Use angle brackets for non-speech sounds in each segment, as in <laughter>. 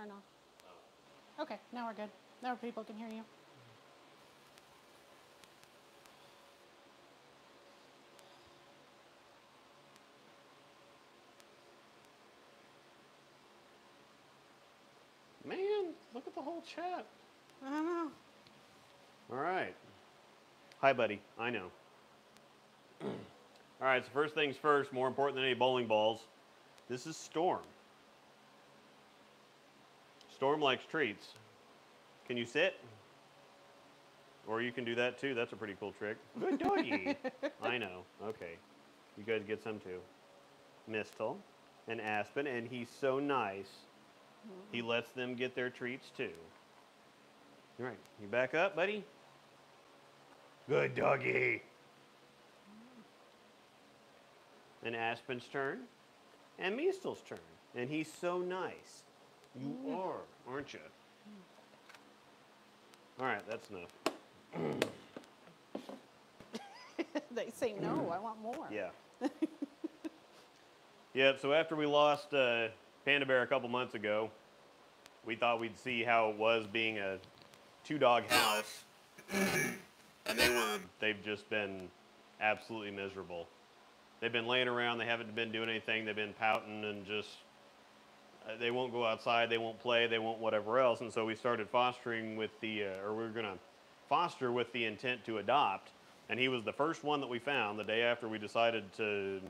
turn off. Okay, now we're good. Now people can hear you. Man, look at the whole chat. I don't know. All right. Hi, buddy. I know. <clears throat> All right, so first things first, more important than any bowling balls, this is Storm. Storm likes treats. Can you sit? Or you can do that too. That's a pretty cool trick. Good doggy. <laughs> I know. Okay. You guys get some too. Mistle and Aspen, and he's so nice. He mm-hmm. lets them get their treats too. All right, you back up, buddy? Good doggy. And Aspen's turn, and Mistle's turn. And he's so nice. You mm. are, aren't you? All right, that's enough. <laughs> they say no. I want more. Yeah. <laughs> yep. So after we lost uh, Panda Bear a couple months ago, we thought we'd see how it was being a two-dog house, <clears throat> and they were they've just been absolutely miserable. They've been laying around. They haven't been doing anything. They've been pouting and just they won't go outside. They won't play. They won't whatever else. And so we started fostering with the, uh, or we were gonna foster with the intent to adopt. And he was the first one that we found the day after we decided to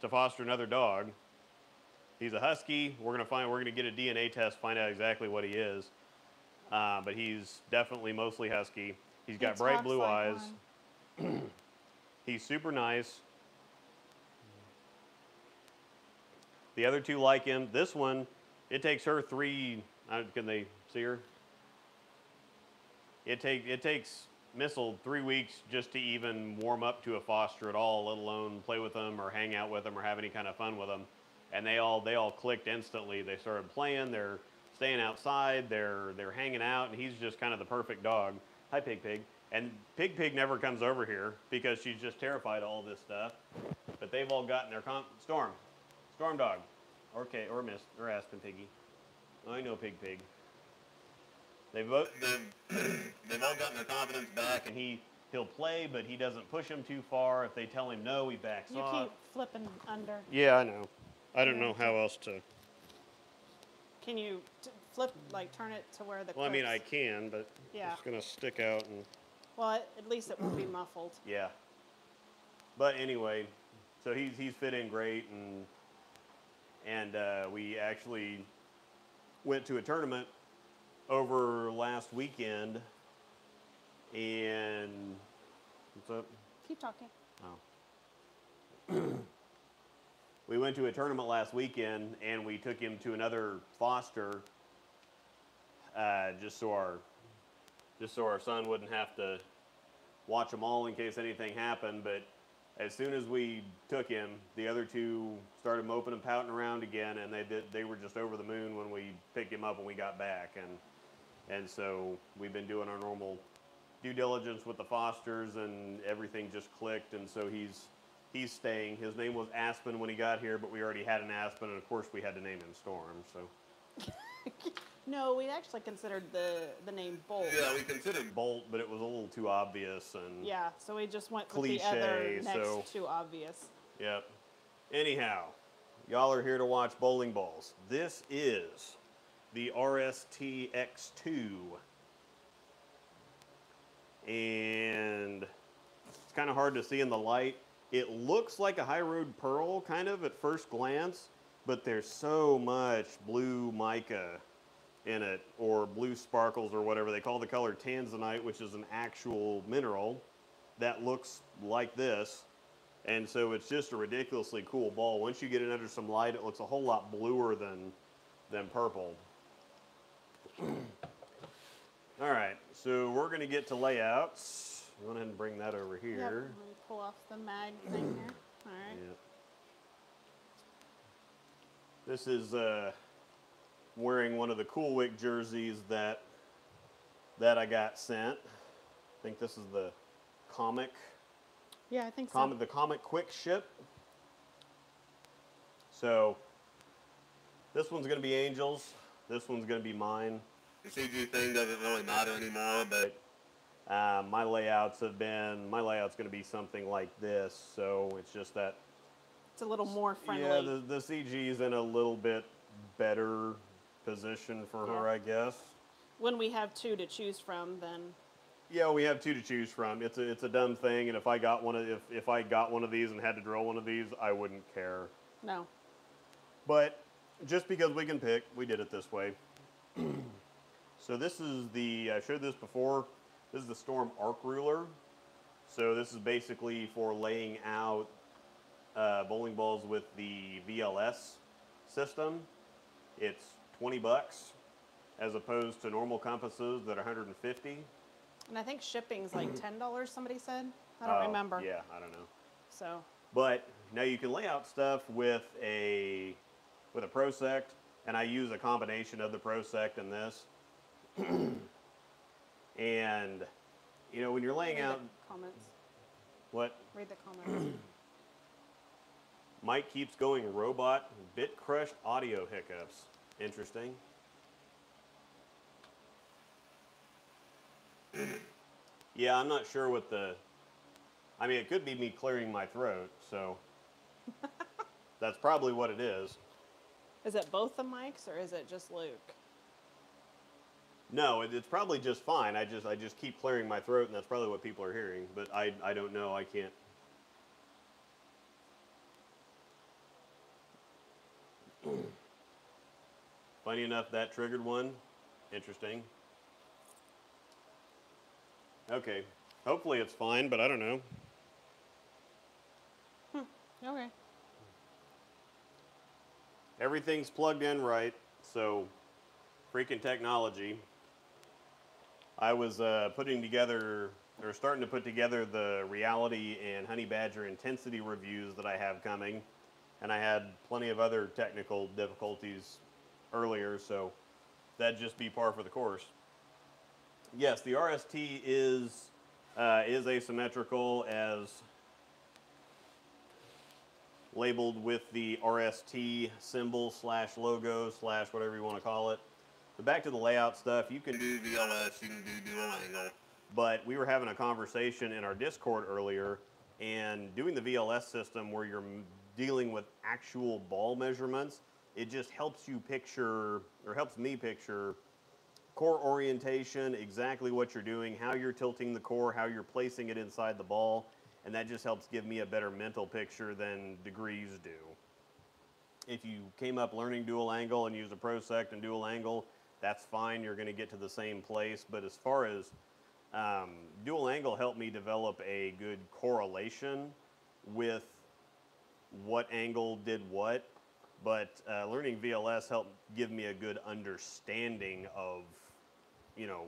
to foster another dog. He's a husky. We're gonna find. We're gonna get a DNA test, find out exactly what he is. Uh, but he's definitely mostly husky. He's got He bright blue like eyes. <clears throat> He's super nice. The other two like him. This one, it takes her three. Uh, can they see her? It take it takes Mistle three weeks just to even warm up to a foster at all, let alone play with them or hang out with them or have any kind of fun with them. And they all they all clicked instantly. They started playing. They're staying outside. They're they're hanging out, and he's just kind of the perfect dog. Hi, Pig Pig. And Pig Pig never comes over here because she's just terrified of all this stuff. But they've all gotten their con- storm, storm dog, okay, or Miss or Aspen Piggy. I know Pig Pig. They've, bo- they've, they've all gotten their confidence back, and he he'll play, but he doesn't push them too far. If they tell him no, he backs You off. keep flipping under. Yeah, I know. I don't know how else to. Can you t- flip, like turn it to where the Well, I mean, I can, but Yeah. it's gonna stick out and Well, at at least it won't be <clears throat> muffled. yeah. But anyway, so he's he's fit in great, and and uh, we actually went to a tournament over last weekend, and what's up? Keep talking. Oh. <clears throat> we went to a tournament last weekend and we took him to another foster uh, just so our just so our son wouldn't have to watch them all in case anything happened. But as soon as we took him, the other two started moping and pouting around again, and they did. They were just over the moon when we picked him up when we got back, and and so we've been doing our normal due diligence with the Fosters, and everything just clicked, and so he's he's staying. His name was Aspen when he got here, but we already had an Aspen, and of course we had to name him Storm. So <laughs> No, we actually considered the the name Bolt. yeah, we considered Bolt, but it was a little too obvious, and Yeah, so we just went with the other Cliche, next so- too obvious. Yep. Anyhow, y'all are here to watch bowling balls. This is the RST X2. And it's kind of hard to see in the light. It looks like a Hy-Road pearl kind of at first glance, but there's so much blue mica in it or blue sparkles or whatever they call the color tanzanite, which is an actual mineral that looks like this. And so it's just a ridiculously cool ball. Once you get it under some light, it looks a whole lot bluer than than purple. <clears throat> All right, so we're gonna get to layouts. Go ahead and bring that over Yep. here. Let me pull off the mag thing here. All right. Yep. This is uh, wearing one of the Cool Wick jerseys that that I got sent. I think this is the comic Yeah, I think so. the comic quick ship. So this one's going to be angels. This one's going to be mine. The CG thing doesn't really matter anymore, but uh, my layouts have been, my layout's going to be something like this. So it's just that, It's a little more friendly. yeah, the, the CG's in a little bit better position for her. I guess. when we have two to choose from, then Yeah, we have two to choose from. It's a it's a dumb thing, and if I got one of if if I got one of these and had to draw one of these, I wouldn't care. no. But just because we can pick, we did it this way. <clears throat> so this is the I showed this before. This is the Storm Arc Ruler. So this is basically for laying out uh, bowling balls with the VLS system. It's 20 bucks as opposed to normal compasses that are 150. And I think shipping's like ten dollars. Somebody said. I don't Oh, remember. Yeah, I don't know. So But now you can lay out stuff with a with a Prosect, and I use a combination of the Prosect and this. <clears throat> and you know when you're laying read out comments. what Read the comments. <clears throat> Mic keeps going robot bit crushed audio hiccups. Interesting. yeah, I'm not sure what the I mean it could be me clearing my throat, so <laughs> that's probably what it is. is it both the mics or is it just Luke? No, it, it's probably just fine. I just I just keep clearing my throat, and that's probably what people are hearing. But I I don't know. I can't. Funny enough, that triggered one. Interesting. Okay. Hopefully it's fine, but I don't know. Okay. Everything's plugged in right, so freaking technology. I was uh, putting together, or starting to put together the reality and honey badger intensity reviews that I have coming, and I had plenty of other technical difficulties earlier, so that'd just be par for the course. Yes, the RST is uh, is asymmetrical as labeled with the RST symbol slash logo slash whatever you want to call it. But back to the layout stuff, you can do VLS, you can do dual angle. But we were having a conversation in our Discord earlier, and doing the VLS system where you're dealing with actual ball measurements, it just helps you picture, or helps me picture, core orientation, exactly what you're doing, how you're tilting the core, how you're placing it inside the ball, and that just helps give me a better mental picture than degrees do. If you came up learning dual angle and used a prosect and dual angle, that's fine. You're going to get to the same place. But as far as um, dual angle helped me develop a good correlation with what angle did what. But uh, learning VLS helped give me a good understanding of, you know,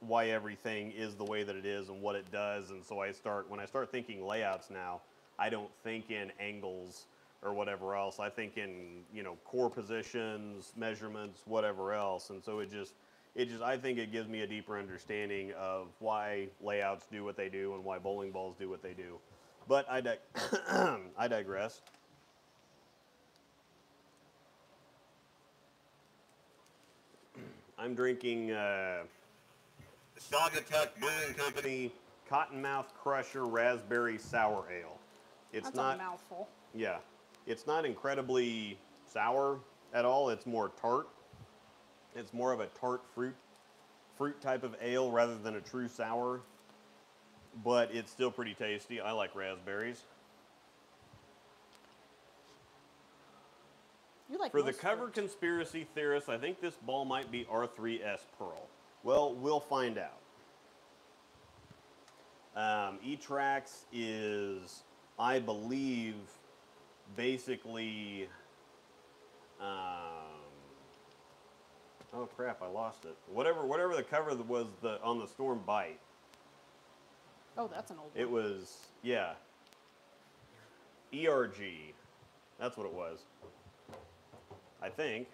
why everything is the way that it is and what it does. And so I start, when I start thinking layouts now, I don't think in angles or whatever else. I think in, you know, core positions, measurements, whatever else. And so it just, it just, I think it gives me a deeper understanding of why layouts do what they do and why bowling balls do what they do. But I, dig- <coughs> I digress. I'm drinking uh, Saugatuck Brewing Company Cottonmouth Crusher Raspberry Sour Ale. It's That's not a mouthful. yeah, it's not incredibly sour at all. It's more tart. It's more of a tart fruit fruit type of ale rather than a true sour. But it's still pretty tasty. I like raspberries. You like For the cover conspiracy theorists, I think this ball might be R3S Pearl. Well, we'll find out. Um, E-Trax is, I believe, basically. Um, oh crap! I lost it. Whatever, whatever the cover was the on the Storm Bite. Oh, that's an old one. It was yeah. ERG. That's what it was. I think.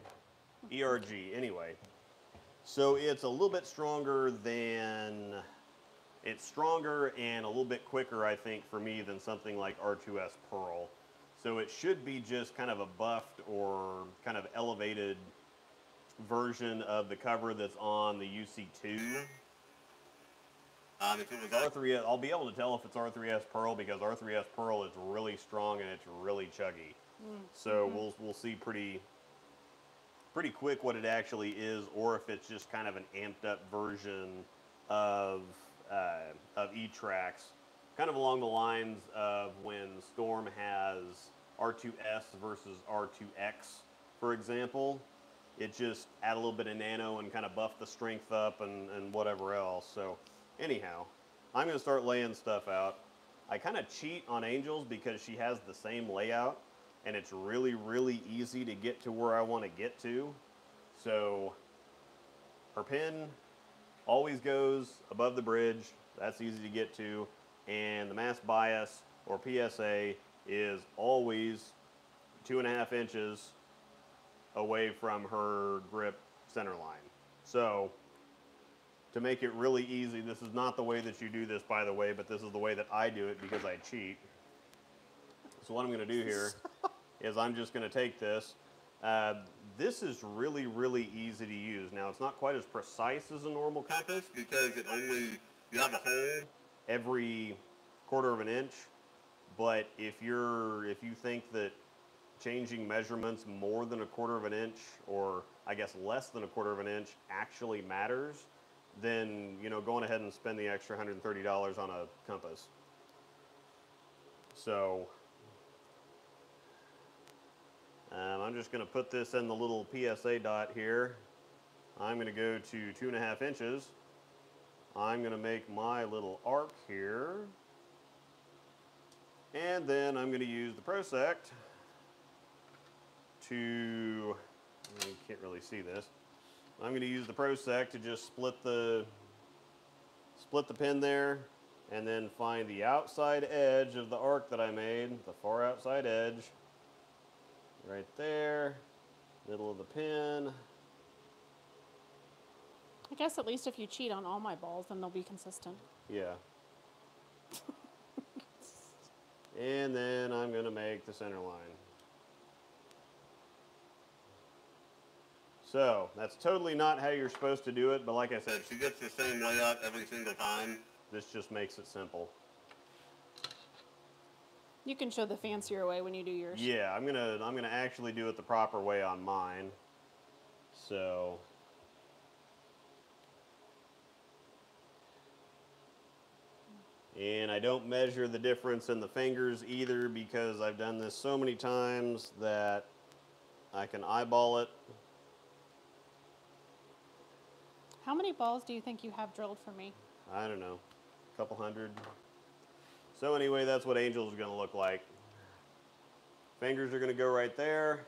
ERG anyway. So it's a little bit stronger than it's stronger and a little bit quicker I think for me than something like R2S Pearl. So it should be just kind of a buffed or kind of elevated version of the cover that's on the UC2. Um, if it was R3S, I'll be able to tell if it's R3S Pearl because R3S Pearl is really strong and it's really chuggy. So we'll we'll see pretty pretty quick what it actually is, or if it's just kind of an amped up version of uh, of E-Trax, kind of along the lines of when Storm has R2S versus R2X, for example. It just add a little bit of nano and kind of buff the strength up and, and whatever else. So anyhow, I'm going to start laying stuff out. I kind of cheat on Angels because she has the same layout and it's really, really easy to get to where I want to get to. So her pin always goes above the bridge. That's easy to get to. And the mass bias or PSA is always two and a half inches away from her grip center line. So to make it really easy, this is not the way that you do this, by the way, but this is the way that I do it because I cheat. So what I'm going to do here <laughs> is I'm just going to take this. Uh, this is really, really easy to use. Now, it's not quite as precise as a normal compass because it only, you have a hole every quarter of an inch. But if you're, if you think that changing measurements more than a quarter of an inch, or I guess less than a quarter of an inch, actually matters, then you know going ahead and spend the extra $130 on a compass. So um, I'm just going to put this in the little PSA dot here. I'm going to go to two and a half inches. I'm going to make my little arc here. And then I'm going to use the Prosect to, you can't really see this. I'm going to use the Prosect to just split the split the pin there and then find the outside edge of the arc that I made, the far outside edge, right there, middle of the pin. I guess at least if you cheat on all my balls, then they'll be consistent. Yeah. and then I'm going to make the center line. So, that's totally not how you're supposed to do it, but like I said, she gets the same layout every single time. This just makes it simple. You can show the fancier way when you do yours. Yeah, I'm gonna I'm gonna actually do it the proper way on mine. So And I don't measure the difference in the fingers either because I've done this so many times that I can eyeball it. How many balls do you think you have drilled for me? I don't know, a couple hundred. So anyway, that's what Angels is gonna look like. Fingers are gonna go right there.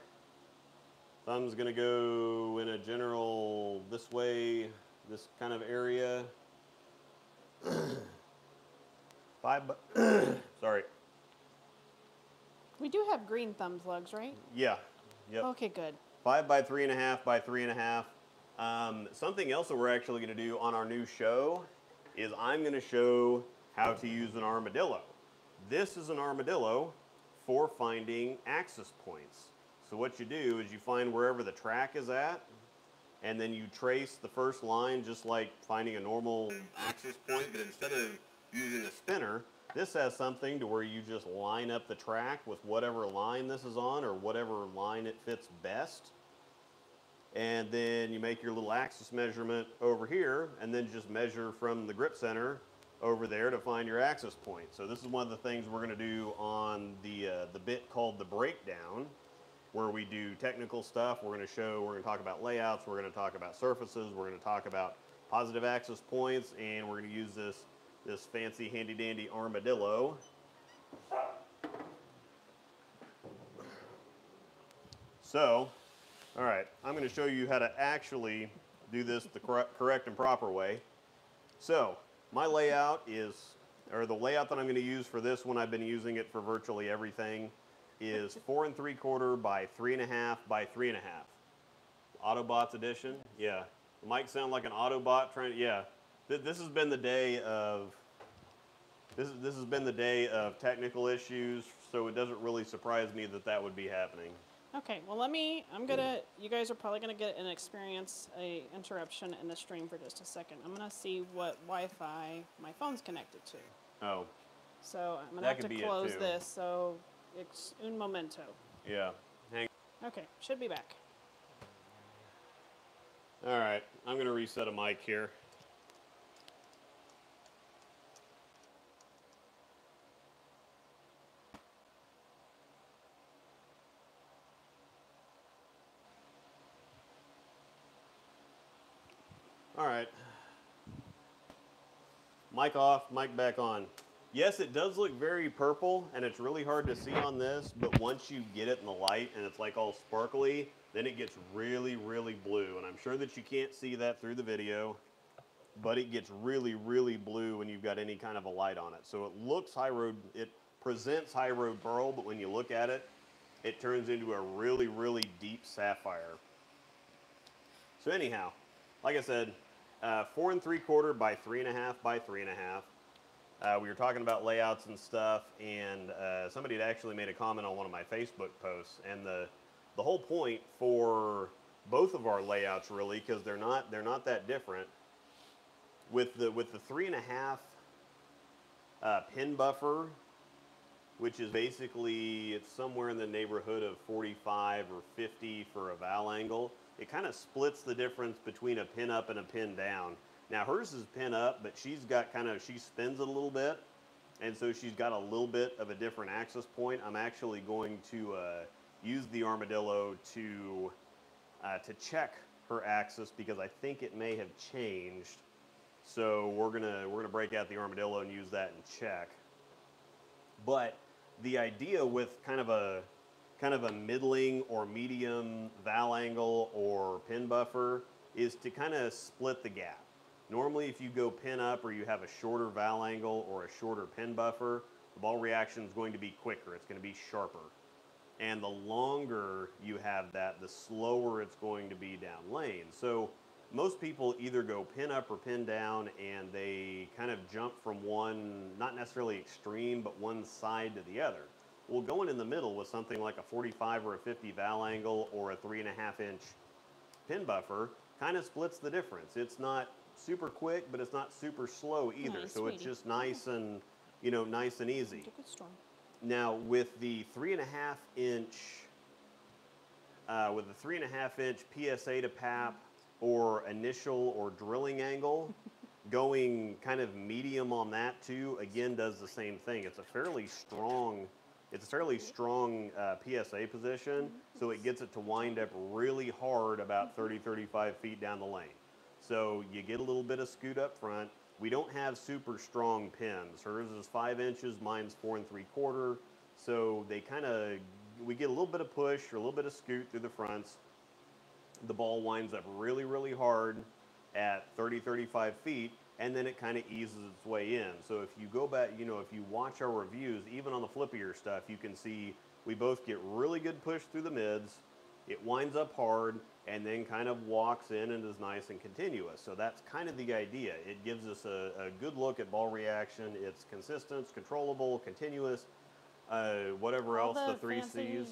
Thumb's gonna go in a general this way, this kind of area. <clears throat> Five, <clears throat> sorry, We do have green thumbs lugs, right? yeah, yep. Okay, good. Five by three and a half by three and a half. Um, something else that we're actually going to do on our new show is I'm going to show how to use an armadillo. This is an armadillo for finding axis points. So what you do is you find wherever the track is at, and then you trace the first line just like finding a normal axis point, but instead of using a spinner, this has something to where you just line up the track with whatever line this is on or whatever line it fits best. And then you make your little axis measurement over here and then just measure from the grip center over there to find your access point. So this is one of the things we're going to do on the, uh, the bit called the breakdown where we do technical stuff. We're going to show, we're going to talk about layouts, we're going to talk about surfaces, we're going to talk about positive access points, and we're going to use this, this fancy handy dandy armadillo. So, all right, I'm going to show you how to actually do this the cor- correct and proper way. So, my layout is, or the layout that I'm going to use for this one, I've been using it for virtually everything, is <laughs> four and three quarter by three and a half by three and a half. Autobots edition, yeah. It might sound like an Autobot trying, yeah. Th- This has been the day of, this, this has been the day of technical issues, so it doesn't really surprise me that that would be happening. Okay, well, let me, I'm gonna, you guys are probably gonna get an experience, a interruption in the stream for just a second. I'm gonna see what Wi-Fi my phone's connected to. Oh, So I'm gonna That have to close this, so it's un momento. yeah. Hang. Okay, should be back. All right, I'm gonna reset a mic here. All right. Mic off, mic back on. Yes, it does look very purple, and it's really hard to see on this, but once you get it in the light and it's like all sparkly, then it gets really, really blue. And I'm sure that you can't see that through the video, but it gets really, really blue when you've got any kind of a light on it. So it looks Hy-Road, it presents Hy-Road pearl, but when you look at it, it turns into a really, really deep sapphire. So anyhow, like I said, uh, four and three quarter by three and a half by three and a half. Uh, we were talking about layouts and stuff, and uh, somebody had actually made a comment on one of my Facebook posts, and the the whole point for both of our layouts really, because they're not they're not that different. With the with the three and a half uh, pin buffer, which is basically it's somewhere in the neighborhood of 45 or 50 for a val angle. It kind of splits the difference between a pin up and a pin down. Now hers is pin up, but she's got kind of she spins it a little bit, and so she's got a little bit of a different axis point. I'm actually going to uh, use the armadillo to uh, to check her axis because I think it may have changed. So we're gonna we're gonna break out the armadillo and use that and check. But the idea with kind of a kind of a middling or medium val angle or pin buffer is to kind of split the gap. Normally, if you go pin up or you have a shorter val angle or a shorter pin buffer, the ball reaction is going to be quicker. It's going to be sharper. And the longer you have that, the slower it's going to be down lane. So most people either go pin up or pin down and they kind of jump from one, not necessarily extreme, but one side to the other. Well, going in the middle with something like a 45 or a 50 val angle or a three and a half inch pin buffer kind of splits the difference. It's not super quick, but it's not super slow either. Nice, so it's just nice and, you know, nice and easy. Took a storm. Now with the three and a half inch, uh, with the three and a half inch PSA to PAP or initial or drilling angle, <laughs> going kind of medium on that too, again does the same thing. It's a fairly strong, it's a fairly strong uh, PSA position, so it gets it to wind up really hard about 30, 35 feet down the lane. So you get a little bit of scoot up front. We don't have super strong pins. Hers is five inches, mine's four and three quarter. So they kind of, we get a little bit of push or a little bit of scoot through the fronts. The ball winds up really, really hard at 30, 35 feet, and then it kind of eases its way in. So if you go back, you know, if you watch our reviews, even on the flippier stuff, you can see we both get really good push through the mids. It winds up hard and then kind of walks in and is nice and continuous. So that's kind of the idea. It gives us a, a good look at ball reaction. It's consistent, it's controllable, continuous, uh, whatever All else the, three fancy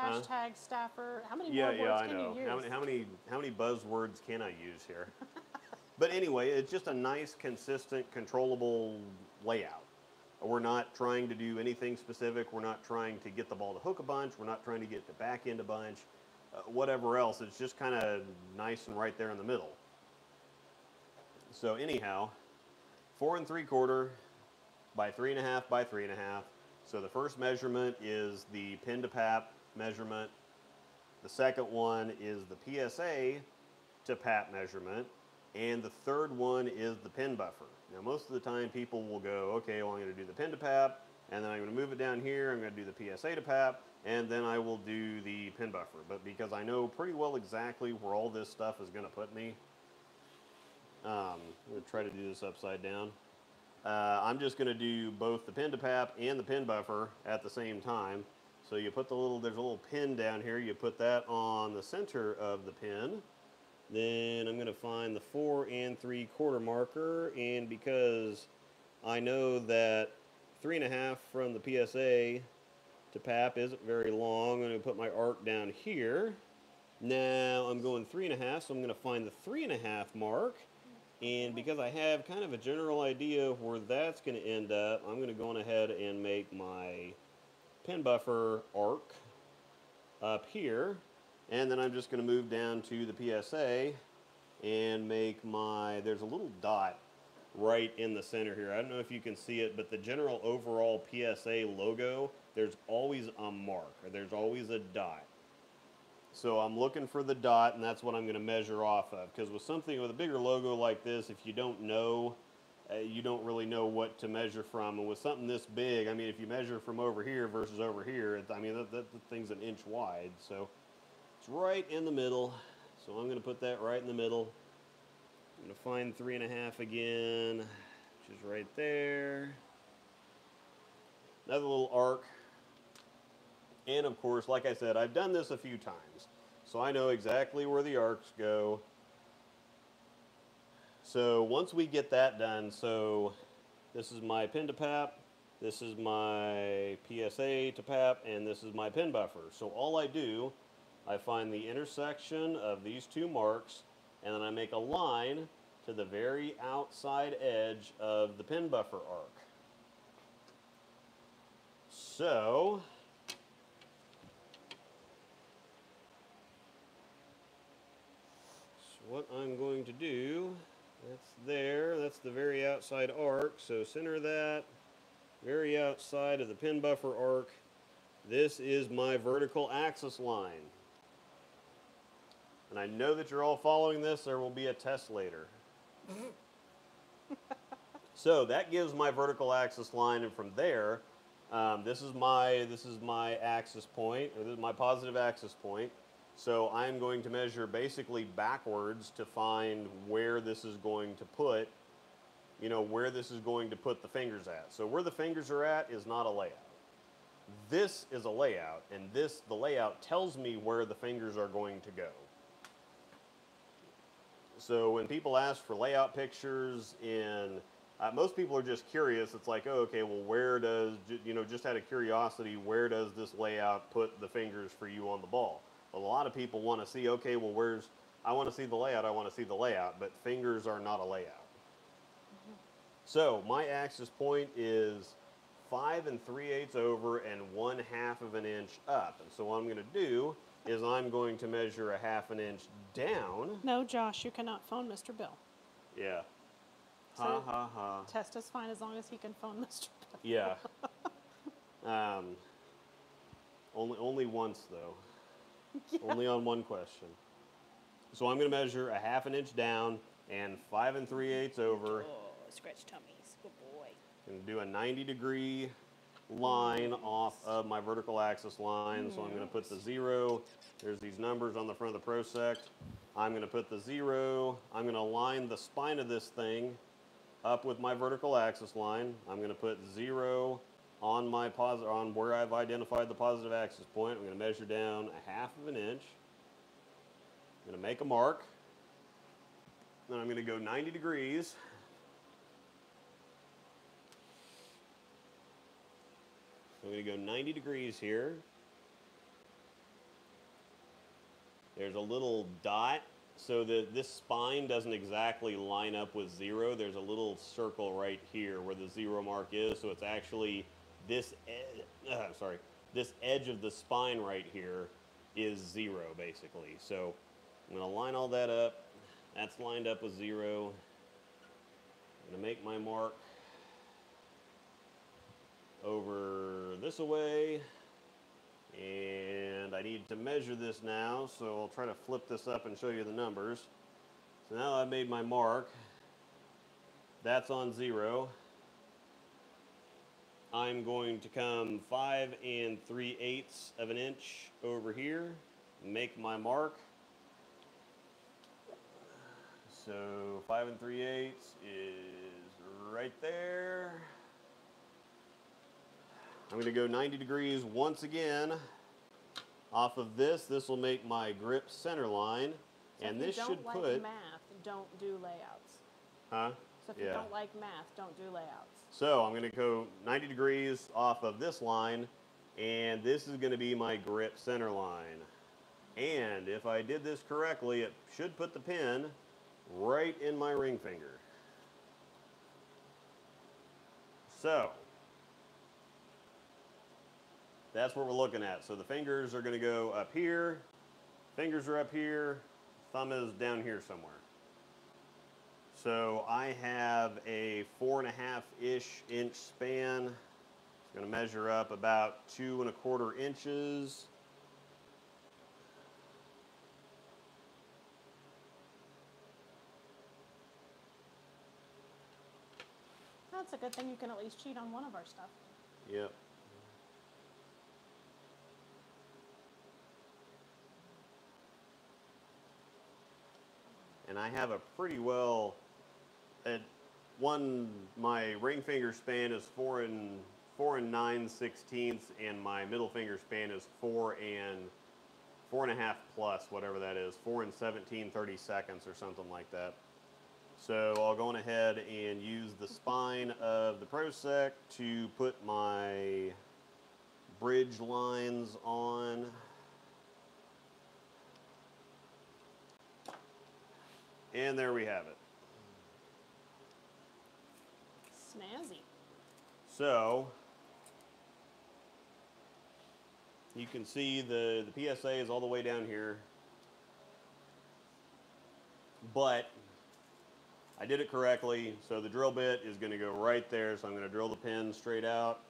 C's. Huh? Hashtag staffer. How many Yeah, yeah, I can know. you use? How many, how many, how many buzzwords can I use here? <laughs> but anyway, it's just a nice, consistent, controllable layout. We're not trying to do anything specific. We're not trying to get the ball to hook a bunch. We're not trying to get the back end a bunch. Uh, whatever else, it's just kind of nice and right there in the middle. So anyhow, four and three quarter by three and a half by three and a half. So the first measurement is the pin to pap measurement. The second one is the PSA to PAP measurement. And the third one is the pin buffer. Now, most of the time, people will go, okay, well, I'm going to do the pin to PAP, and then I'm going to move it down here. I'm going to do the PSA to PAP, and then I will do the pin buffer. But because I know pretty well exactly where all this stuff is going to put me, um, I'm going to try to do this upside down. Uh, I'm just going to do both the pin to PAP and the pin buffer at the same time. So you put the little, there's a little pin down here. You put that on the center of the pin. Then I'm going to find the four and three quarter marker. And because I know that three and a half from the PSA to pap isn't very long. I'm going to put my arc down here. Now I'm going three and a half, so I'm going to find the three and a half mark. And because I have kind of a general idea of where that's going to end up, I'm going to go on ahead and make my pin buffer arc up here. And then I'm just going to move down to the PSA and make my, there's a little dot right in the center here. I don't know if you can see it, but the general overall PSA logo, there's always a mark, or there's always a dot. So I'm looking for the dot, and that's what I'm going to measure off of. Because with something with a bigger logo like this, if you don't know, uh, you don't really know what to measure from. And with something this big, I mean, if you measure from over here versus over here, I mean, that, that, the thing's an inch wide. So it's right in the middle. So I'm going to put that right in the middle. I'm going to find three and a half again, which is right there. Another little arc. And of course, like I said, I've done this a few times. So I know exactly where the arcs go. So once we get that done, so this is my pin to pap, this is my PSA to pap, and this is my pin buffer. So all I do, I find the intersection of these two marks, and then I make a line to the very outside edge of the pin buffer arc. So, so what I'm going to do, that's there, that's the very outside arc, so center that, very outside of the pin buffer arc, this is my vertical axis line. And I know that you're all following this, there will be a test later. <laughs> so that gives my vertical axis line, and from there, um, this is my this is my axis point, or this is my positive axis point. So I'm going to measure basically backwards to find where this is going to put, you know, where this is going to put the fingers at. So where the fingers are at is not a layout. This is a layout, and this the layout tells me where the fingers are going to go. So when people ask for layout pictures in, uh, most people are just curious. It's like, oh, okay, well, where does, you know, just out of curiosity, where does this layout put the fingers for you on the ball? A lot of people want to see, okay, well, where's, I want to see the layout, I want to see the layout, but fingers are not a layout. So my axis point is five and three eighths over and one half of an inch up. And so what I'm going to do is I'm going to measure a half an inch down. No, Josh, you cannot phone Mr. Bill. Yeah. Ha So- ha ha. Test is fine as long as he can phone <laughs> Mr. Bill. Yeah. um, only only once though. <laughs> Only on one question. So I'm going to measure a half an inch down and five and three eighths over. Oh, scratch tummies. Good boy. and do a 90 degree line off of my vertical axis line. So I'm going to put the zero. There's these numbers on the front of the Prosect. I'm going to put the zero. I'm going to line the spine of this thing up with my vertical axis line. I'm going to put zero on my positive on where I've identified the positive axis point. I'm going to measure down a half of an inch. I'm going to make a mark. Then I'm going to go 90 degrees. I'm going to go 90 degrees here. There's a little dot so that this spine doesn't exactly line up with zero. There's a little circle right here where the zero mark is. So it's actually this, uh, sorry, this edge of the spine right here is zero basically. So I'm to line all that up. That's lined up with zero. I'm to make my mark over this away. And I need to measure this now, so I'll try to flip this up and show you the numbers. So now I've made my mark. That's on zero. I'm going to come five and three eighths of an inch over here, make my mark. So five and three eighths is right there. I'm going to go 90 degrees once again off of this. This will make my grip center line. So and if this you should don't like put, math, don't do layouts. huh? So if you Yeah. don't like math, don't do layouts. So I'm going to go 90 degrees off of this line And this is going to be my grip center line. And if I did this correctly, it should put the pin right in my ring finger. So, that's what we're looking at. So the fingers are going to go up here, fingers are up here, thumb is down here somewhere. So I have a four and a half ish inch span. It's going to measure up about two and a quarter inches. That's a good thing you can at least cheat on one of our stuff. Yep. And I have a pretty well, at one, my ring finger span is four and four and nine sixteenths, and my middle finger span is four and four and a half plus, whatever that is, four and 17 30 seconds or something like that. So I'll go on ahead and use the spine of the ProSect to put my bridge lines on. And there we have it. Snazzy. So you can see the, the PSA is all the way down here. But I did it correctly, so the drill bit is going to go right there. So I'm going to drill the pin straight out.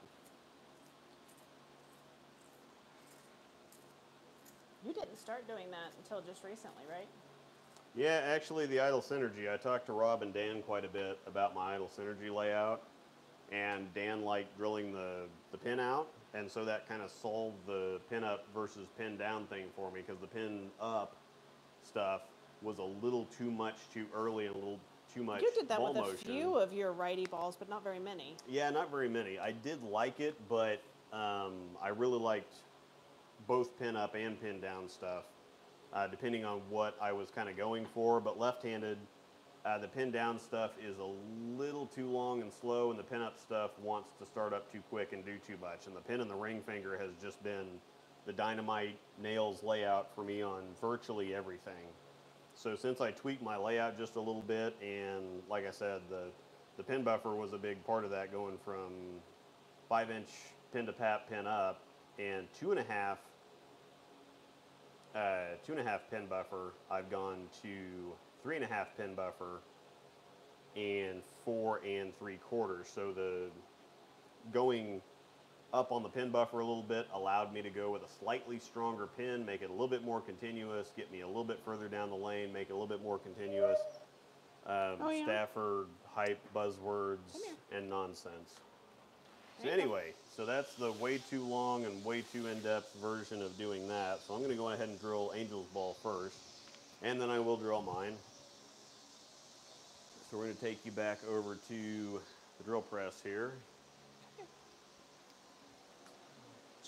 You didn't start doing that until just recently, right? Yeah, actually, the Idol Synergy. I talked to Rob and Dan quite a bit about my Idol Synergy layout, and Dan liked drilling the, the pin out, and so that kind of solved the pin up versus pin down thing for me because the pin up stuff was a little too much too early and a little too much. You did that with a motion. few of your righty balls, but not very many. Yeah, not very many. I did like it, but um, I really liked both pin up and pin down stuff, uh, depending on what I was kind of going for. But left-handed, uh, the pin down stuff is a little too long and slow, and the pin up stuff wants to start up too quick and do too much. And the pin and the ring finger has just been the dynamite nails layout for me on virtually everything. So since I tweaked my layout just a little bit, and like I said, the the pin buffer was a big part of that, going from five inch pin to pat pin up, and two and a half uh, two and a half pin buffer. I've gone to three and a half pin buffer, and four and three quarters. So the going up on the pin buffer a little bit allowed me to go with a slightly stronger pin, make it a little bit more continuous, get me a little bit further down the lane, make it a little bit more continuous. Um, Oh, yeah. Stafford hype buzzwords and nonsense. So anyway, so that's the way too long and way too in-depth version of doing that. So I'm going to go ahead and drill Angel's Ball first, and then I will drill mine. So we're going to take you back over to the drill press here.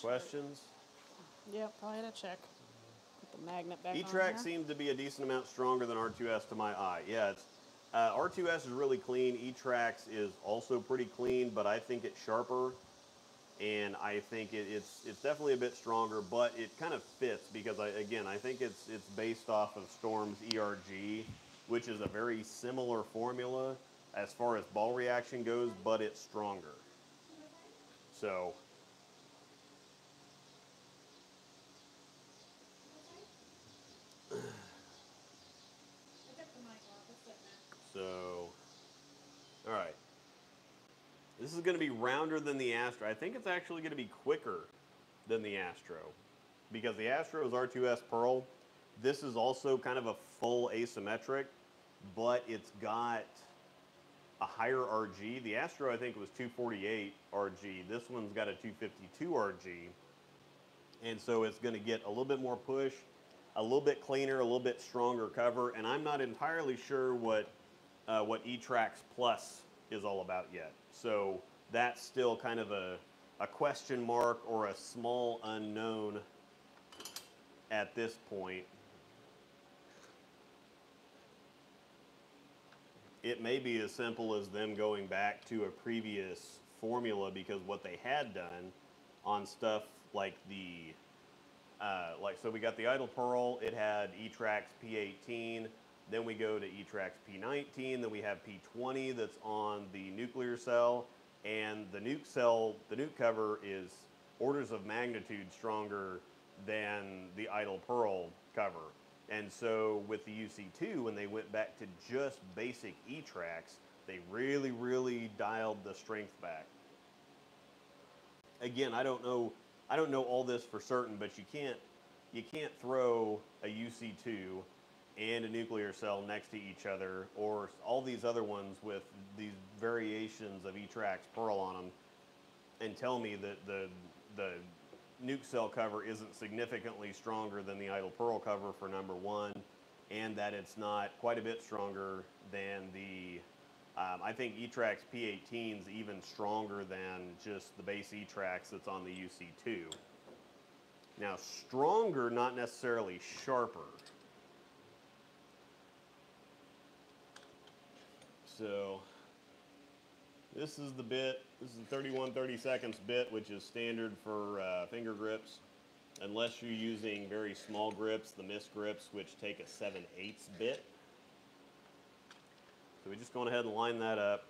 Questions? Yeah, probably had a check. Put the magnet back E-Trax seems to be a decent amount stronger than R2S to my eye. Yeah, it's, uh, R2S is really clean. E-Trax is also pretty clean, but I think it's sharper, and I think it, it's it's definitely a bit stronger. But it kind of fits because I again I think it's it's based off of Storm's ERG, which is a very similar formula as far as ball reaction goes, but it's stronger. So So, all right. This is going to be rounder than the Astro. I think it's actually going to be quicker than the Astro because the Astro is R2S Pearl. This is also kind of a full asymmetric, but it's got a higher RG. The Astro, I think, was 248 RG. This one's got a 252 RG. And so it's going to get a little bit more push, a little bit cleaner, a little bit stronger cover. And I'm not entirely sure what uh, what eTrax Plus is all about yet. So that's still kind of a, a question mark or a small unknown at this point. It may be as simple as them going back to a previous formula because what they had done on stuff like the uh, like so we got the Idol Pearl. It had E-Trax P18. Then we go to E-Trax P19. Then we have P20 that's on the nuclear cell, and the nuke cell, the nuke cover is orders of magnitude stronger than the Idol Pearl cover. And so with the UC2, when they went back to just basic E-Trax, they really, really dialed the strength back. Again, I don't know, I don't know all this for certain, but you can't, you can't throw a UC2 and a nuclear cell next to each other, or all these other ones with these variations of E-Trax Pearl on them, and tell me that the the nuke cell cover isn't significantly stronger than the Idol Pearl cover for number one, and that it's not quite a bit stronger than the. Um, I think E-Trax P18 is even stronger than just the base E-Trax that's on the UC2. Now, stronger, not necessarily sharper. So, this is the bit, this is the 31 30 seconds bit, which is standard for uh, finger grips. Unless you're using very small grips, the MIS grips, which take a 7 8 bit. So we just going ahead and line that up.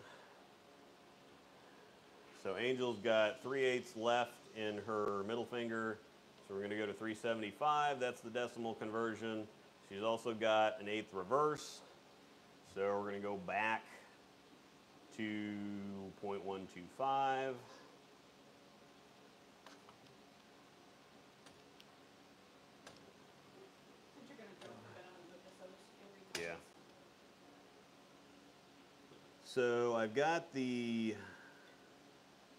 So Angel's got 3 eighths left in her middle finger. So we're going to go to 375. That's the decimal conversion. She's also got an eighth reverse. So we're going to go back to 0.125. Since you're gonna go a bit on this, I'll just go read this. Yeah. So I've got the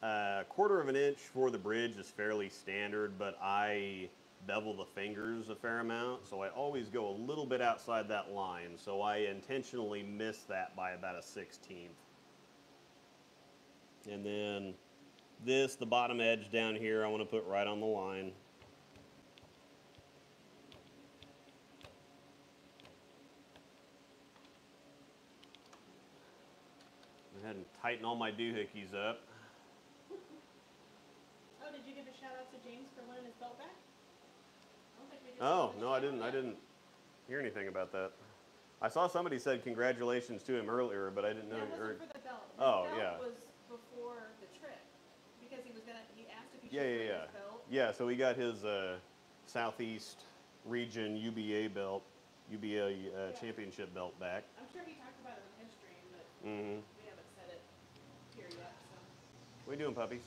uh, quarter of an inch for the bridge is fairly standard, but I bevel the fingers a fair amount, so I always go a little bit outside that line. So I intentionally miss that by about a sixteenth. And then this, the bottom edge down here, I want to put right on the line. Go ahead and tighten all my doohickeys up. Oh, did you give a shout out to James for winning his belt back? I don't think we did. Oh, no, I didn't, I didn't hear anything about that. I saw somebody said congratulations to him earlier, but I didn't know. That or- wasn't for the belt. His Oh, belt yeah. Before the trip, because he was gonna, he asked if he should Yeah, yeah, his yeah. belt. Yeah, so he got his uh, Southeast Region UBA belt, UBA uh, Yeah. championship belt back. I'm sure he talked about it in his stream, but Mm-hmm. we haven't said it here yet, so. What are you doing, puppies?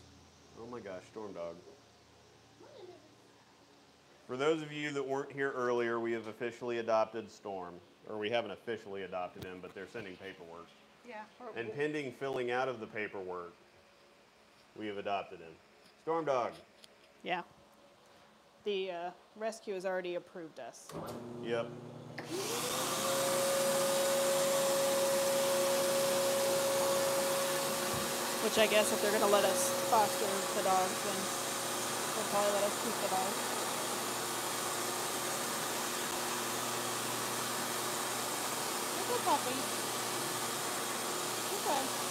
Oh my gosh, Storm Dog. <laughs> For those of you that weren't here earlier, we have officially adopted Storm. Or we haven't officially adopted him, but they're sending paperwork. Yeah. And pending filling out of the paperwork, we have adopted him. Storm Dog. Yeah. The uh, rescue has already approved us. Yep. Which I guess if they're gonna let us foster the dog, then they'll probably let us keep the dogs. It's a puppy. Okay.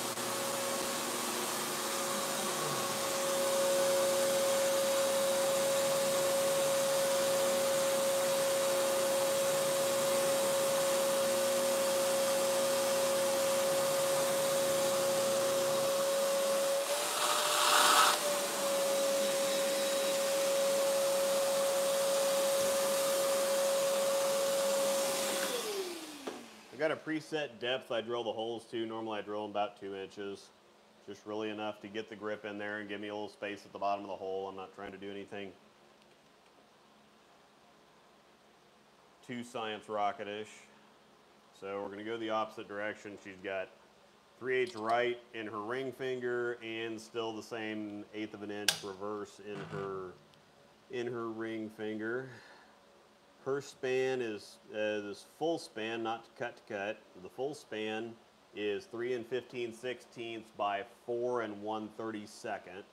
I got a preset depth I drill the holes to. Normally I drill them about two inches. Just really enough to get the grip in there and give me a little space at the bottom of the hole. I'm not trying to do anything too science rocketish. So we're gonna go the opposite direction. She's got 3 eighths right in her ring finger and still the same eighth of an inch reverse in her in her ring finger. Her span is uh, this full span, not cut to cut. The full span is 3 and 15 sixteenths by 4 and 1 32nd.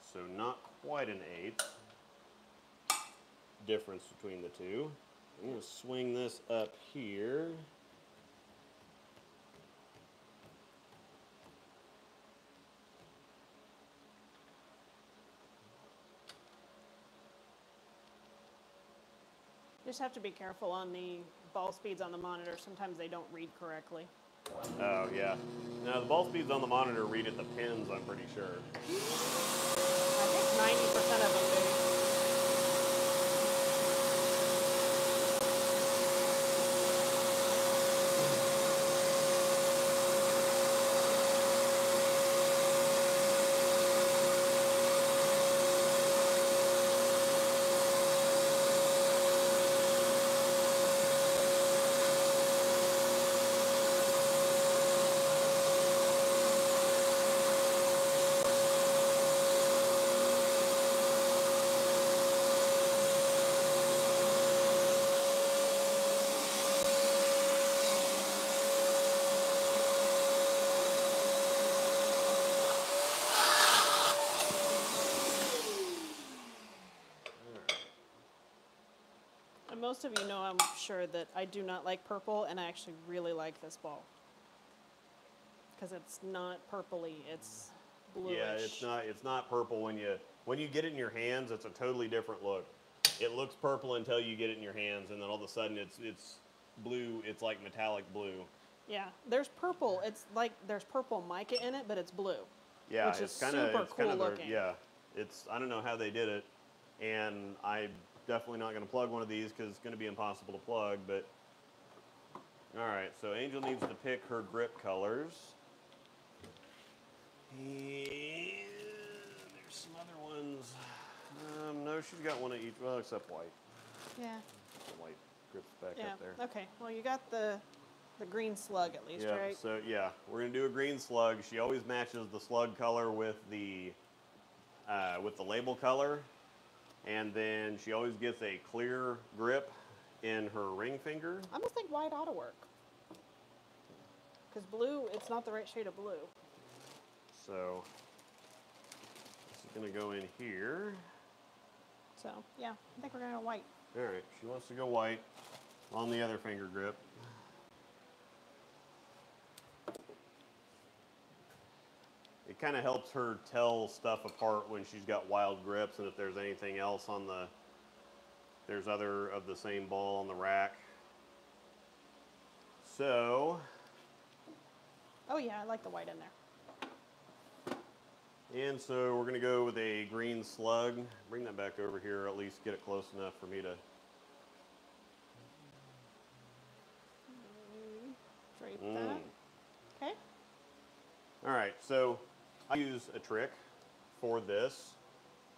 So not quite an eighth difference between the two. I'm going to swing this up here. Just have to be careful on the ball speeds on the monitor. Sometimes they don't read correctly. Oh yeah. Now the ball speeds on the monitor read at the pins. I'm pretty sure. I think 90% of them do. And most of you know, I'm sure, that I do not like purple, and I actually really like this ball. Because it's not purpley, it's bluish. Yeah, it's not it's not purple when you when you get it in your hands. It's a totally different look. It looks purple until you get it in your hands, and then all of a sudden it's it's blue. It's like metallic blue. Yeah, there's purple. It's like there's purple mica in it, but it's blue. Yeah, Which it's is kind of super it's kind of cool the, looking. yeah. It's I don't know how they did it, and I'm definitely not going to plug one of these because it's going to be impossible to plug. But all right, so Angel needs to pick her grip colors. And there's some other ones. Um, no, she's got one of each. Well, except white. Yeah. The white grips back Yeah. up there. Okay. Well, you got the the green slug at least, Yeah, right? so yeah, we're gonna do a green slug. She always matches the slug color with the uh, with the label color, and then she always gets a clear grip in her ring finger. I almost think white ought to work. Because blue, it's not the right shade of blue. So this is gonna go in here. So yeah, I think we're gonna go white. All right, she wants to go white on the other finger grip. Kind of helps her tell stuff apart when she's got wild grips and if there's anything else on the, there's other of the same ball on the rack. So, Oh yeah, I like the white in there. and so we're going to go with a green slug. Bring that back over here, at least get it close enough for me to Drape Mm. that. Okay. All right, so I use a trick for this.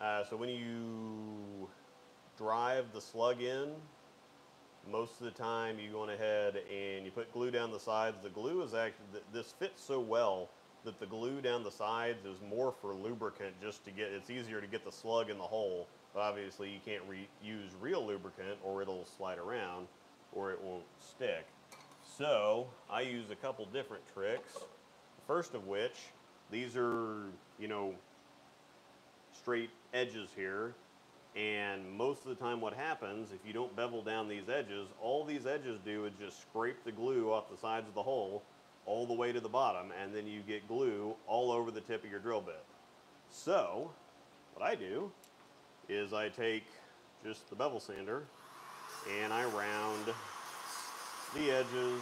Uh, so when you drive the slug in, most of the time you go on ahead and you put glue down the sides. The glue is actually, this fits so well that the glue down the sides is more for lubricant just to get, it's easier to get the slug in the hole. But obviously you can't use real lubricant or it'll slide around or it won't stick. So I use a couple different tricks. First of which, these are, you know, straight edges here. And most of the time what happens, if you don't bevel down these edges, all these edges do is just scrape the glue off the sides of the hole all the way to the bottom, and then you get glue all over the tip of your drill bit. So, what I do is I take just the bevel sander and I round the edges,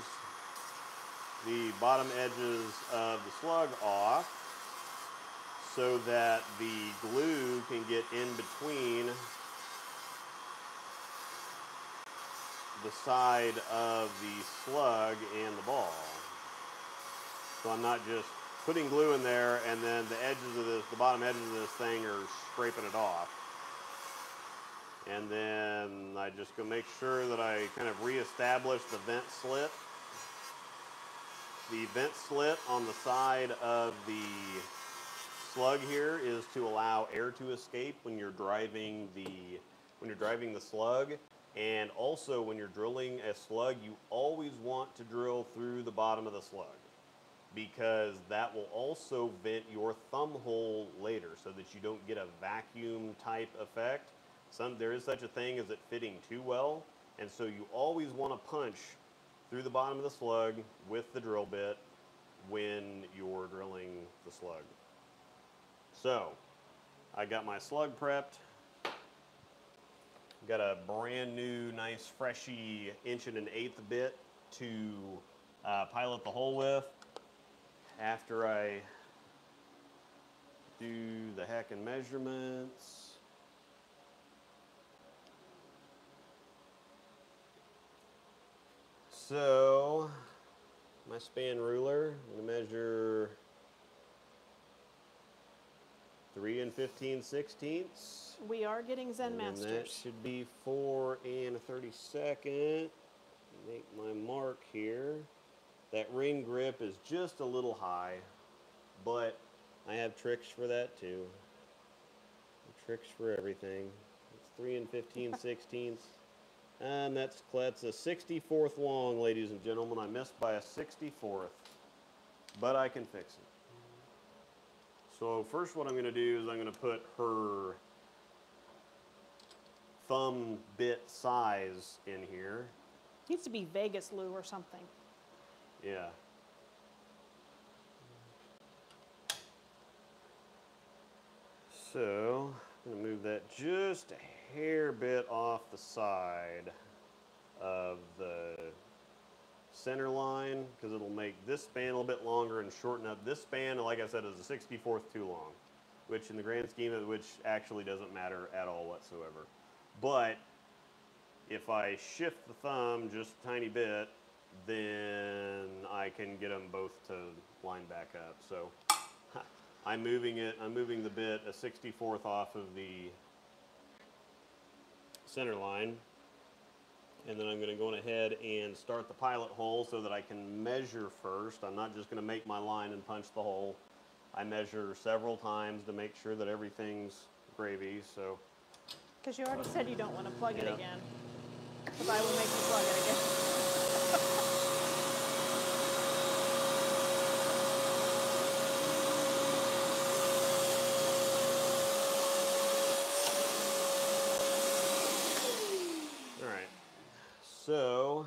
the bottom edges of the slug off so that the glue can get in between the side of the slug and the ball. So I'm not just putting glue in there and then the edges of this, the bottom edges of this thing are scraping it off. And then I just go make sure that I kind of reestablish the vent slit. The vent slit on the side of the slug here is to allow air to escape when you're driving the when you're driving the slug. And also when you're drilling a slug you always want to drill through the bottom of the slug because that will also vent your thumb hole later so that you don't get a vacuum type effect. Some there is such a thing as it fitting too well. And so you always want to punch through the bottom of the slug with the drill bit when you're drilling the slug so, I got my slug prepped. Got a brand new, nice, freshy inch and an eighth bit to uh, pilot the hole with. After I do the heckin' measurements. So, my span ruler, I'm gonna measure three and 15 sixteenths. We are getting Zen And then that should be four and a thirty-second. Make my mark here. That ring grip is just a little high, but I have tricks for that too. Tricks for everything. It's three and fifteen <laughs> sixteenths. And that's, that's a 64th long, ladies and gentlemen. I missed by a 64th, but I can fix it. So first what I'm going to do is I'm going to put her thumb bit size in here. Needs to be Vegas Lou or something. Yeah. So, I'm going to move that just a hair bit off the side of the center line because it'll make this span a little bit longer and shorten up this span, like I said, is a 64th too long, which in the grand scheme of which actually doesn't matter at all whatsoever. But if I shift the thumb just a tiny bit, then I can get them both to line back up. So <laughs> I'm moving it, I'm moving the bit a 64th off of the center line. And then I'm going to go on ahead and start the pilot hole so that I can measure first. I'm not just going to make my line and punch the hole. I measure several times to make sure that everything's gravy. So Because you already said you don't want to plug it again. Because I will make you plug it again. All right. So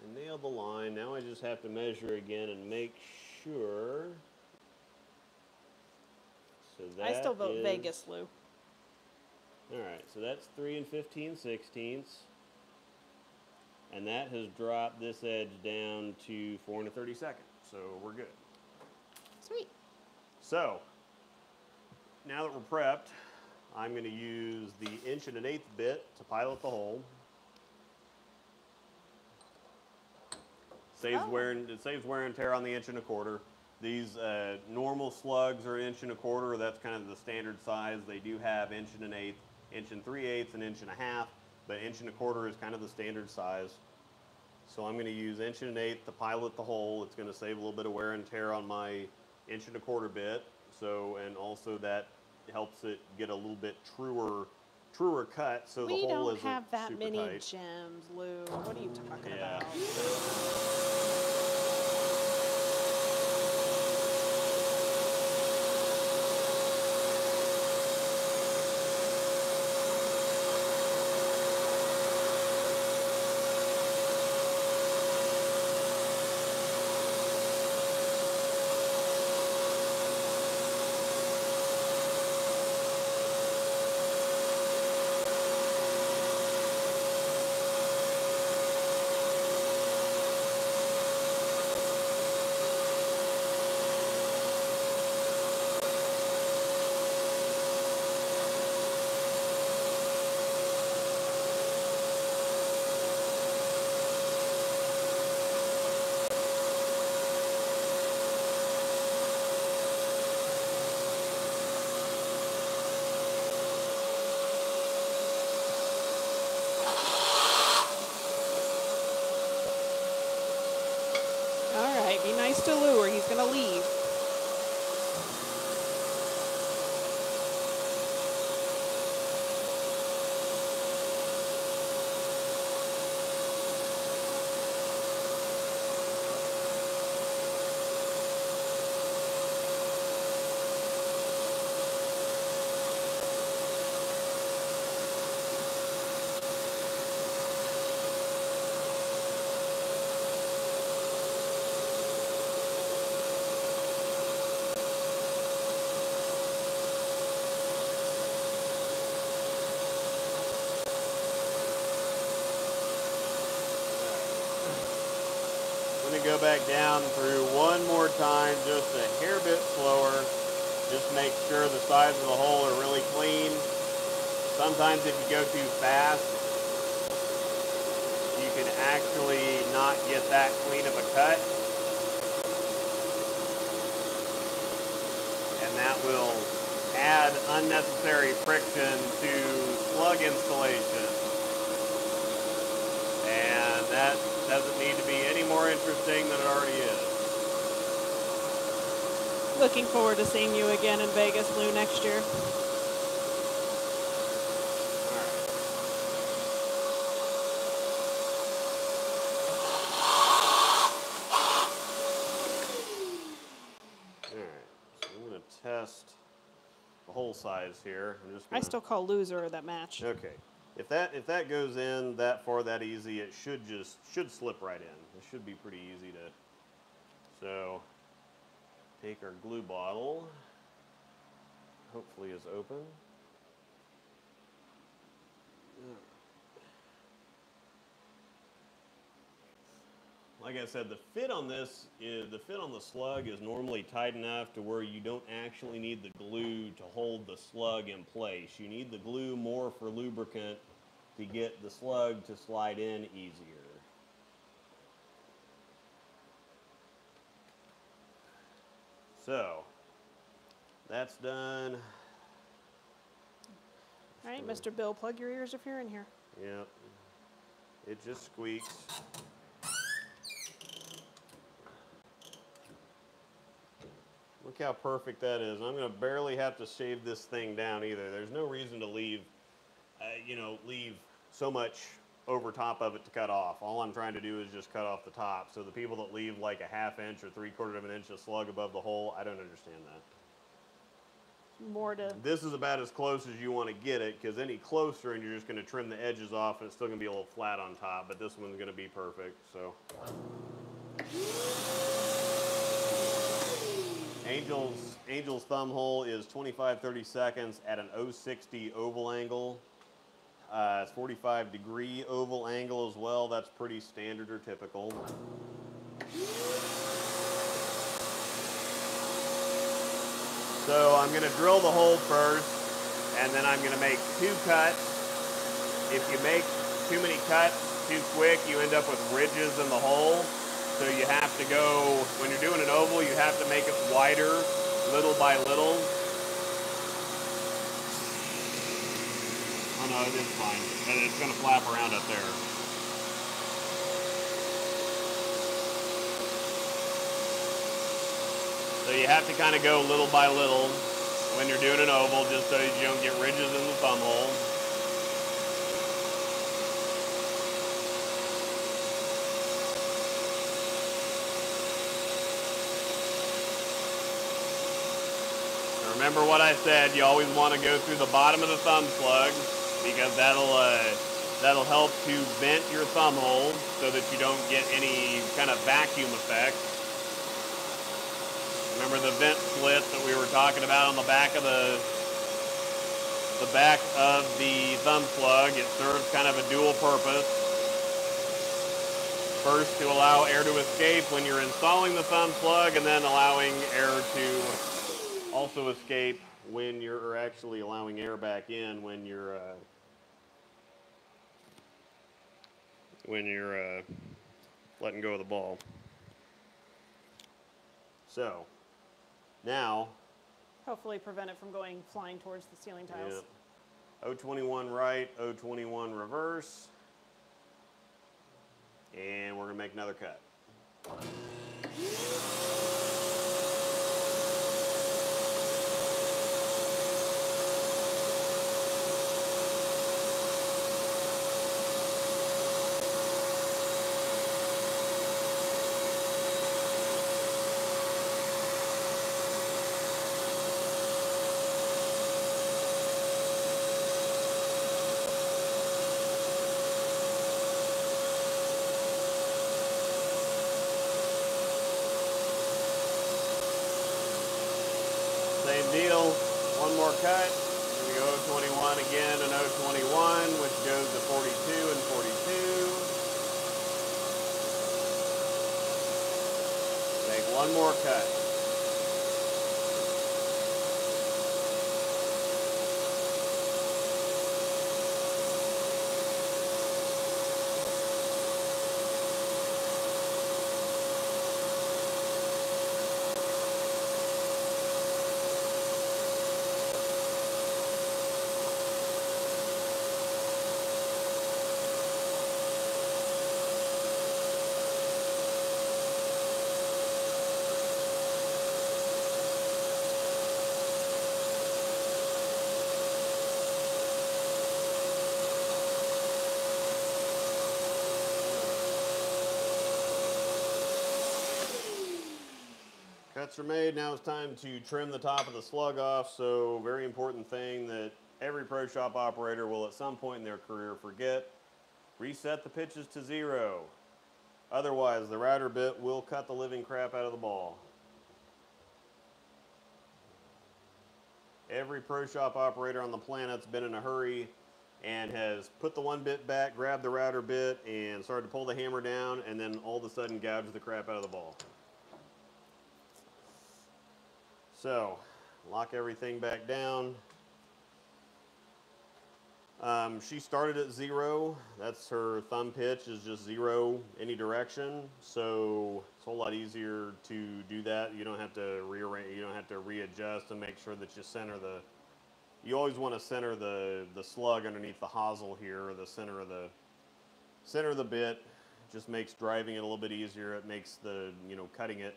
I nailed the line. Now I just have to measure again and make sure. So that I still vote is- Vegas Lou. All right. So that's three and 15 sixteenths. And that has dropped this edge down to four and a 32nd. So we're good. Sweet. So, now that we're prepped, I'm going to use the inch and an eighth bit to pilot the hole. Saves Oh. wear and it saves wear and tear on the inch and a quarter. These uh, normal slugs are inch and a quarter. That's kind of the standard size. They do have inch and an eighth, inch and three eighths, and inch and a half. But inch and a quarter is kind of the standard size. So I'm going to use inch and an eighth to pilot the hole. It's going to save a little bit of wear and tear on my inch and a quarter bit. So and also that helps it get a little bit truer, truer cut. So the we hole don't isn't have that many tight. gems, Lou. What are you talking Yeah. about? Sometimes if you go too fast, you can actually not get that clean of a cut. And that will add unnecessary friction to slug installation. And that doesn't need to be any more interesting than it already is. Looking forward to seeing you again in Vegas, Lou, next year. Alright, so I'm going to test the hole size here. I'm just I still call loser that match. Okay. If that if that goes in that far that easy, it should just should slip right in. It should be pretty easy to so take our glue bottle. Hopefully is open. Like I said, the fit on this is the fit on the slug is normally tight enough to where you don't actually need the glue to hold the slug in place. You need the glue more for lubricant to get the slug to slide in easier. So, that's done. All right, Mr. Bill, plug your ears if you're in here. Yep. It just squeaks. Look how perfect that is. I'm going to barely have to shave this thing down either. There's no reason to leave, uh, you know, leave so much over top of it to cut off. All I'm trying to do is just cut off the top. So the people that leave like a half inch or three quarter of an inch of slug above the hole, I don't understand that. More to This is about as close as you want to get it because any closer and you're just going to trim the edges off and it's still going to be a little flat on top, but this one's going to be perfect. So Angel's Angel's thumb hole is 25 30 seconds at an 060 oval angle. Uh, it's 45 degree oval angle as well. That's pretty standard or typical. So I'm going to drill the hole first, and then I'm going to make two cuts. If you make too many cuts too quick, you end up with ridges in the hole. So you have to go, when you're doing an oval, you have to make it wider little by little. Oh no, it is fine. It's going to flap around up there. So you have to kind of go little by little when you're doing an oval just so you don't get ridges in the thumb hole. Remember what I said, you always want to go through the bottom of the thumb plug because that'll uh, that'll help to vent your thumb hole so that you don't get any kind of vacuum effect. Remember the vent slit that we were talking about on the back of the the back of the thumb plug. It serves kind of a dual purpose. First, to allow air to escape when you're installing the thumb plug, and then allowing air to also escape when you're actually allowing air back in when you're uh, when you're uh, letting go of the ball. So now, hopefully prevent it from going flying towards the ceiling tiles. yeah, 021 right, 021 reverse, and we're gonna make another cut. Same deal, one more cut. We go 021 again and 021, which goes to 42 and 42. Make one more cut. Cuts are made. Now it's time to trim the top of the slug off. So, very important thing that every pro shop operator will at some point in their career forget reset the pitches to zero. Otherwise, the router bit will cut the living crap out of the ball. Every pro shop operator on the planet's been in a hurry and has put the one bit back, grabbed the router bit, and started to pull the hammer down, and then all of a sudden gouged the crap out of the ball. So, lock everything back down. Um, she started at zero. That's her thumb pitch is just zero any direction. So it's a whole lot easier to do that. You don't have to rearrange. You don't have to readjust and make sure that you center the. You always want to center the the slug underneath the hosel here, or the center of the center of the bit. Just makes driving it a little bit easier. It makes the you know cutting it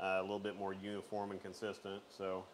Uh, a little bit more uniform and consistent. So.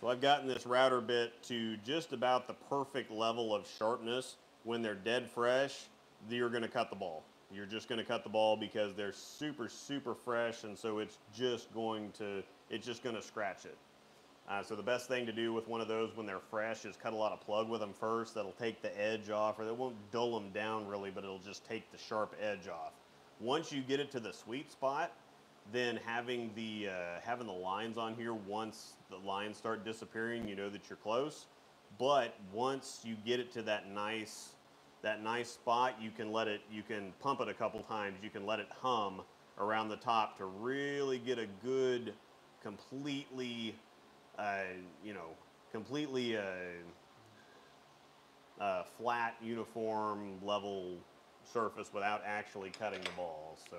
So I've gotten this router bit to just about the perfect level of sharpness. When they're dead fresh, you're going to cut the ball. You're just going to cut the ball because they're super, super fresh, and so it's just going to, it's just going to scratch it. Uh, so the best thing to do with one of those when they're fresh is cut a lot of plug with them first. That'll take the edge off, or that won't dull them down really, but it'll just take the sharp edge off. Once you get it to the sweet spot, then having the uh, having the lines on here once the lines start disappearing you know that you're close but once you get it to that nice that nice spot you can let it you can pump it a couple times you can let it hum around the top to really get a good completely uh, you know completely uh, uh, flat uniform level surface without actually cutting the ball. so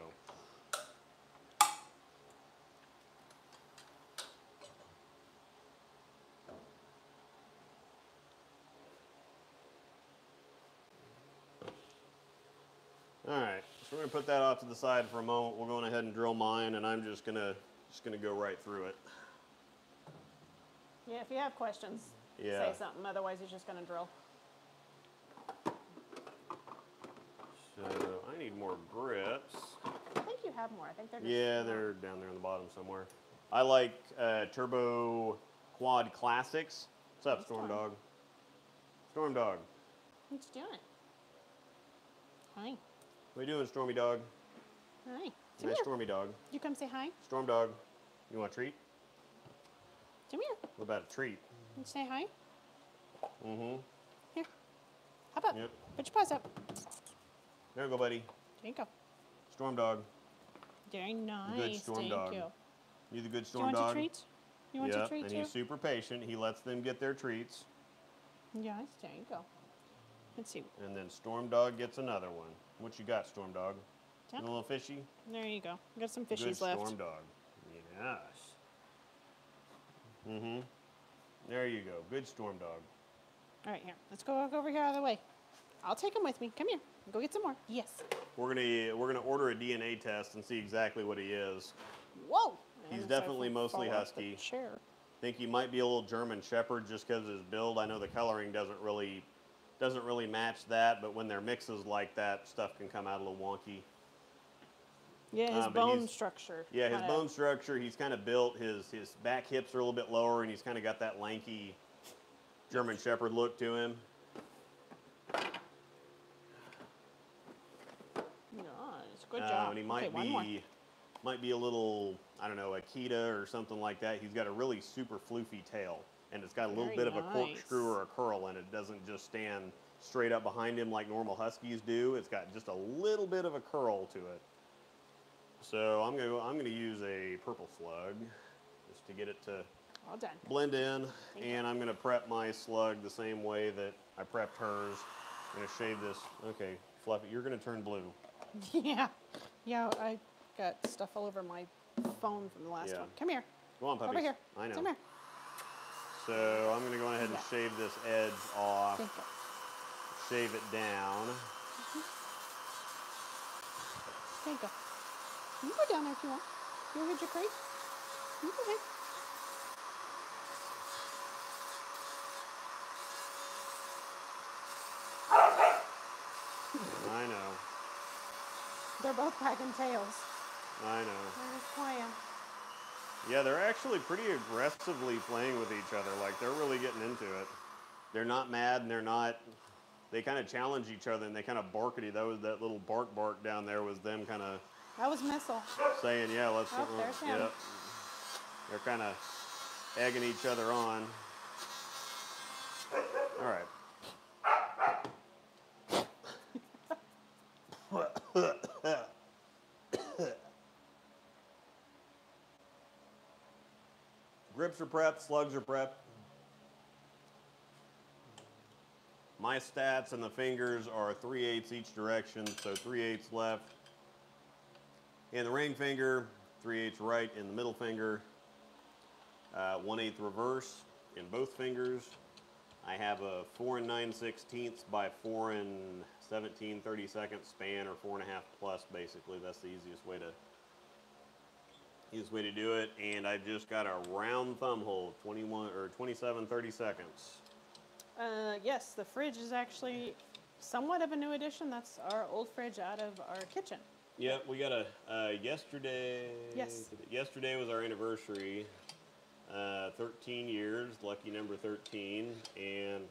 All right, so we're gonna put that off to the side for a moment. We're going ahead and drill mine, and I'm just gonna just gonna go right through it. Yeah, if you have questions, Yeah. say something. Otherwise, he's just going to drill. So I need more grips. I think you have more. I think they're. Yeah, they're down there on the bottom somewhere. I like uh, Turbo Quad Classics. What's up, Storm. Dog? Storm Dog, What you doing? Hi. What you doing, Stormy Dog? Hi. Come Nice here. Stormy Dog. You come say hi. Storm Dog, you want a treat? Come here. What about a treat? You say hi. Mm-hmm. Here. Hop up. Yep. Put your paws up. There you go, buddy. There you go. Storm Dog. Very nice. Good storm Thank dog. you. You the good storm you want dog? your treat? You want yeah, your treat and too? he's super patient. He lets them get their treats, Yes. There you go. Let's see. and then Storm Dog gets another one. What you got, Storm Dog? Yep. A little fishy? There you go. We got some Good fishies left. Storm Dog. Yes. Mm-hmm. There you go. Good Storm Dog. All right, here. Let's go walk over here out of the way. I'll take him with me. Come here. Go get some more. Yes. We're gonna we're gonna order a DNA test and see exactly what he is. Whoa. He's And so if definitely mostly fall off the husky. Chair. Think he might be a little German Shepherd just because of his build. I know the coloring doesn't really doesn't really match that, but when they're mixes like that, stuff can come out a little wonky. Yeah, his Uh, bone structure. Yeah, his bone structure, he's kind of built. His his back hips are a little bit lower, and he's kind of got that lanky, German Shepherd look to him. Nice. Good Uh, job. and he might okay, one more. be might be a little I don't know Akita or something like that. He's got a really super floofy tail, and it's got a little Very bit of a corkscrew or a curl, and it doesn't just stand straight up behind him like normal Huskies do. It's got just a little bit of a curl to it. So I'm gonna I'm gonna use a purple slug just to get it to All done. blend in, Thank you. and I'm gonna prep my slug the same way that I prepped hers. I'm gonna shave this. Okay, Fluffy, you're gonna turn blue. <laughs> yeah. Yeah, I got stuff all over my phone from the last Yeah. one. Come here. Come on, puppies. Over here. I know. Come here. So I'm gonna go ahead and Yeah. shave this edge off, shave it down. Mm-hmm. There you go. You can go down there if you want. You want to hit your crate? You go ahead. I know, They're both wagging tails. I know. They're just playing. Yeah, they're actually pretty aggressively playing with each other. Like they're really getting into it. They're not mad and they're not. They kind of challenge each other and they kind of bark at each. That was that little bark bark down there was them kind of That was Mistle. saying, "Yeah, let's." Oh, there's uh, him. Yep. They're kind of egging each other on. All right. <laughs> Grips are prepped, slugs are prepped. My stats and the fingers are 3 eighths each direction, so 3 eighths left in the ring finger, 3 eighths right in the middle finger, uh, 1 eighth reverse in both fingers. I have a 4 and 9 sixteenths by 4 and 17 30 second span, or 4 and a half plus, basically. That's the easiest way to easiest way to do it. And I've just got a round thumb hole, 21 or 27 30 seconds. Uh, yes, the fridge is actually somewhat of a new addition. That's our old fridge out of our kitchen. Yep, we got a uh, yesterday. Yes. Yesterday was our anniversary. Uh, 13 years, lucky number 13, and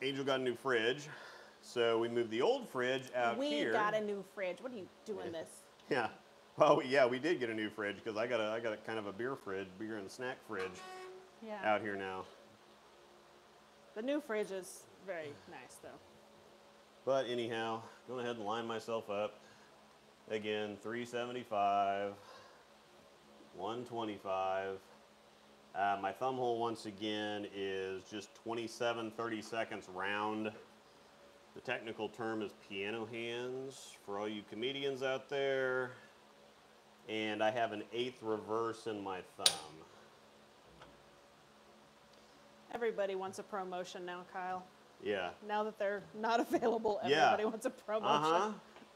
Angel got a new fridge. So we moved the old fridge out we here. We got a new fridge. What are you doing this? <laughs> Yeah. Well, yeah, we did get a new fridge because I got a I got a kind of a beer fridge, beer and snack fridge Yeah. out here now. The new fridge is very nice though. But anyhow, going ahead and line myself up. Again, 375, 125. Uh, my thumb hole once again is just 27 30 seconds round. The technical term is piano hands for all you comedians out there. And I have an eighth reverse in my thumb. Everybody wants a promotion now, Kyle. Yeah. Now that they're not <laughs> available, Yeah. everybody wants a promotion. Uh huh.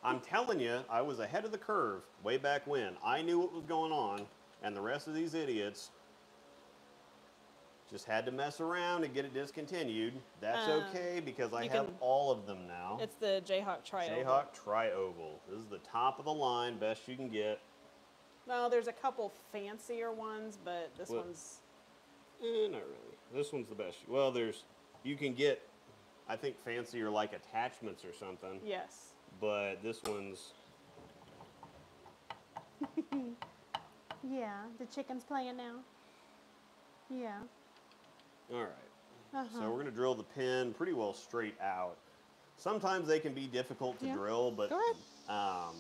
I'm telling you, I was ahead of the curve way back when. I knew what was going on, and the rest of these idiots just had to mess around and get it discontinued. That's Um, okay because I have can- all of them now. It's the Jayhawk Tri. Jayhawk Tri-Oval. This is the top of the line, best you can get. No, there's a couple fancier ones, but this What? one's Eh, not really. This one's the best. Well, there's you can get, I think fancier like attachments or something, yes. but this one's <laughs> Yeah, the chicken's playing now. Yeah. all right. Uh-huh. So we're going to drill the pin pretty well straight out. Sometimes they can be difficult to Yeah. drill, but Go ahead. um,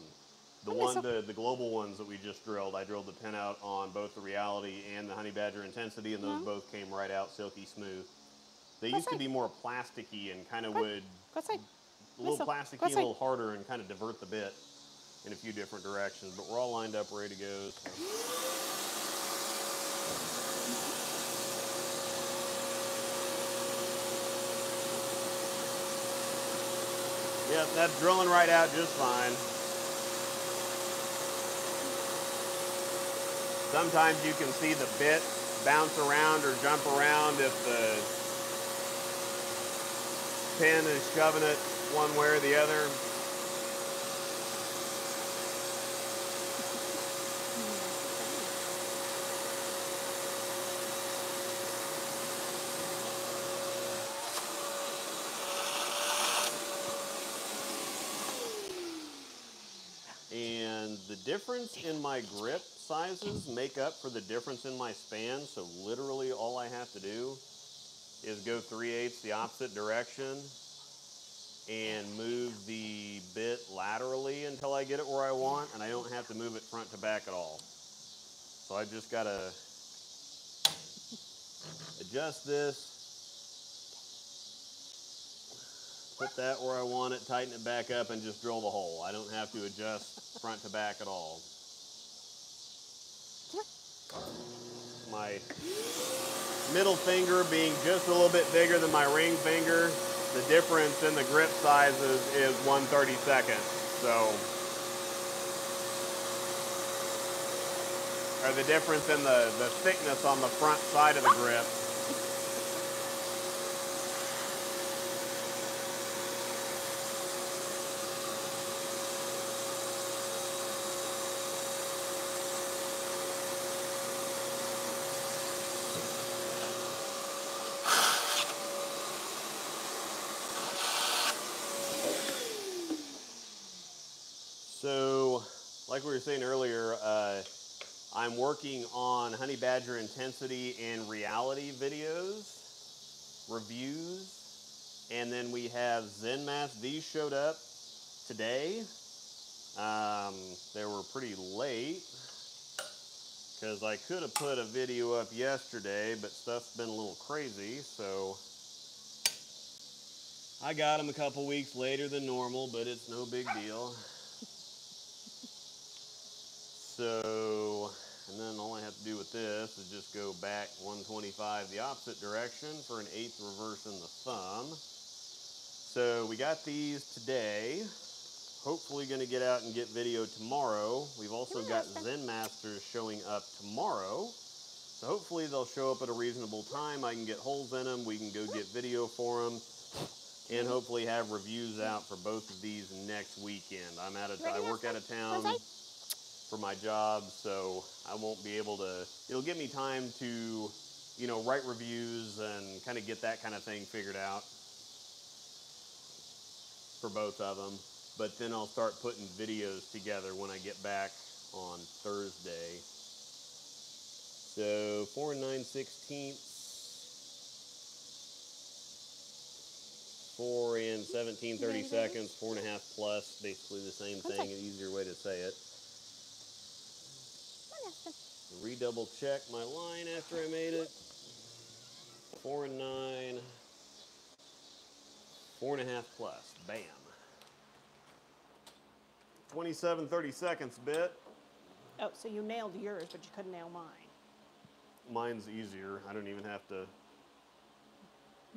the one, so- the, the global ones that we just drilled, I drilled the pin out on both the Reality and the Honey Badger Intensity, and those Mhm. both came right out silky smooth. They Go used to be more plasticky and kind of would Go a little plasticky, a little harder, and kind of divert the bit in a few different directions. But we're all lined up, ready to go. So. Yep, that's drilling right out just fine. Sometimes you can see the bit bounce around or jump around if the pin is shoving it one way or the other. and the difference in my grip sizes make up for the difference in my span. So literally all I have to do is go 3 eighths the opposite direction and move the bit laterally until I get it where I want, and I don't have to move it front to back at all. So I just gotta adjust this, put that where I want it, tighten it back up, and just drill the hole. I don't have to adjust front to back at all. My middle finger being just a little bit bigger than my ring finger, the difference in the grip sizes is 1 32nd. So, or the difference in the, the thickness on the front side of the grip. So, like we were saying earlier, uh, I'm working on Honey Badger intensity and reality videos, reviews, and then we have ZenMask. These showed up today. Um, they were pretty late because I could have put a video up yesterday, but stuff's been a little crazy, so I got them a couple weeks later than normal, but it's no big deal. So, and then all I have to do with this is just go back 125 the opposite direction for an eighth reverse in the thumb. So we got these today. Hopefully going to get out and get video tomorrow. We've also got Zen Masters showing up tomorrow. So hopefully they'll show up at a reasonable time. I can get holes in them. We can go get video for them. And hopefully have reviews out for both of these next weekend. I'm out of, I work out of town for my job, so I won't be able to. It'll give me time to, you know, write reviews and kind of get that kind of thing figured out for both of them. But then I'll start putting videos together when I get back on Thursday. So four and nine sixteenths, four and seventeen thirty seconds, four and a half plus, basically the same thing. An easier way to say it. <laughs> Come on, Aspen. Redouble check my line after I made it. Four and nine. Four and a half plus. Bam. 27, 30 seconds bit. Oh, so you nailed yours, but you couldn't nail mine. Mine's easier. I don't even have to.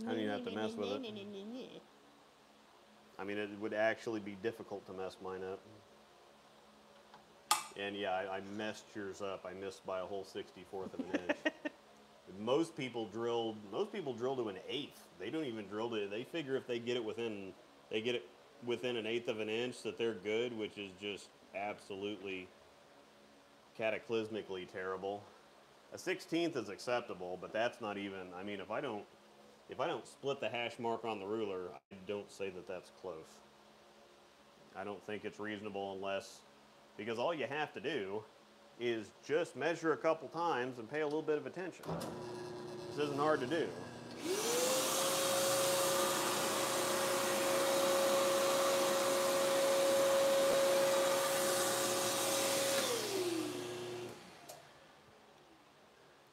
I don't even have to mess with it. <laughs> I mean, it would actually be difficult to mess mine up. And yeah, I, I messed yours up. I missed by a whole 64th of an inch. <laughs> most people drilled. Most people drill to an eighth. They don't even drill to. They figure if they get it within, they get it within an eighth of an inch that they're good, which is just absolutely cataclysmically terrible. A sixteenth is acceptable, but that's not even. I mean, if I don't, if I don't split the hash mark on the ruler, I don't say that that's close. I don't think it's reasonable unless, because all you have to do is just measure a couple times and pay a little bit of attention. This isn't hard to do.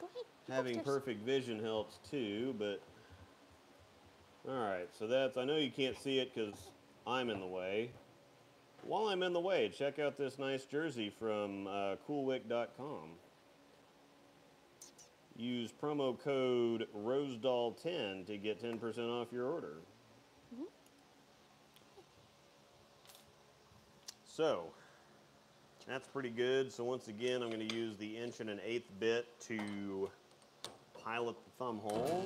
Go ahead. go Having perfect vision helps too, but all right. So that's I know you can't see it because I'm in the way. While I'm in the way, check out this nice jersey from uh, CoolWick.com. Use promo code Rosdahl10 to get 10% off your order. So, that's pretty good. So once again, I'm going to use the inch and an eighth bit to pilot the thumb hole.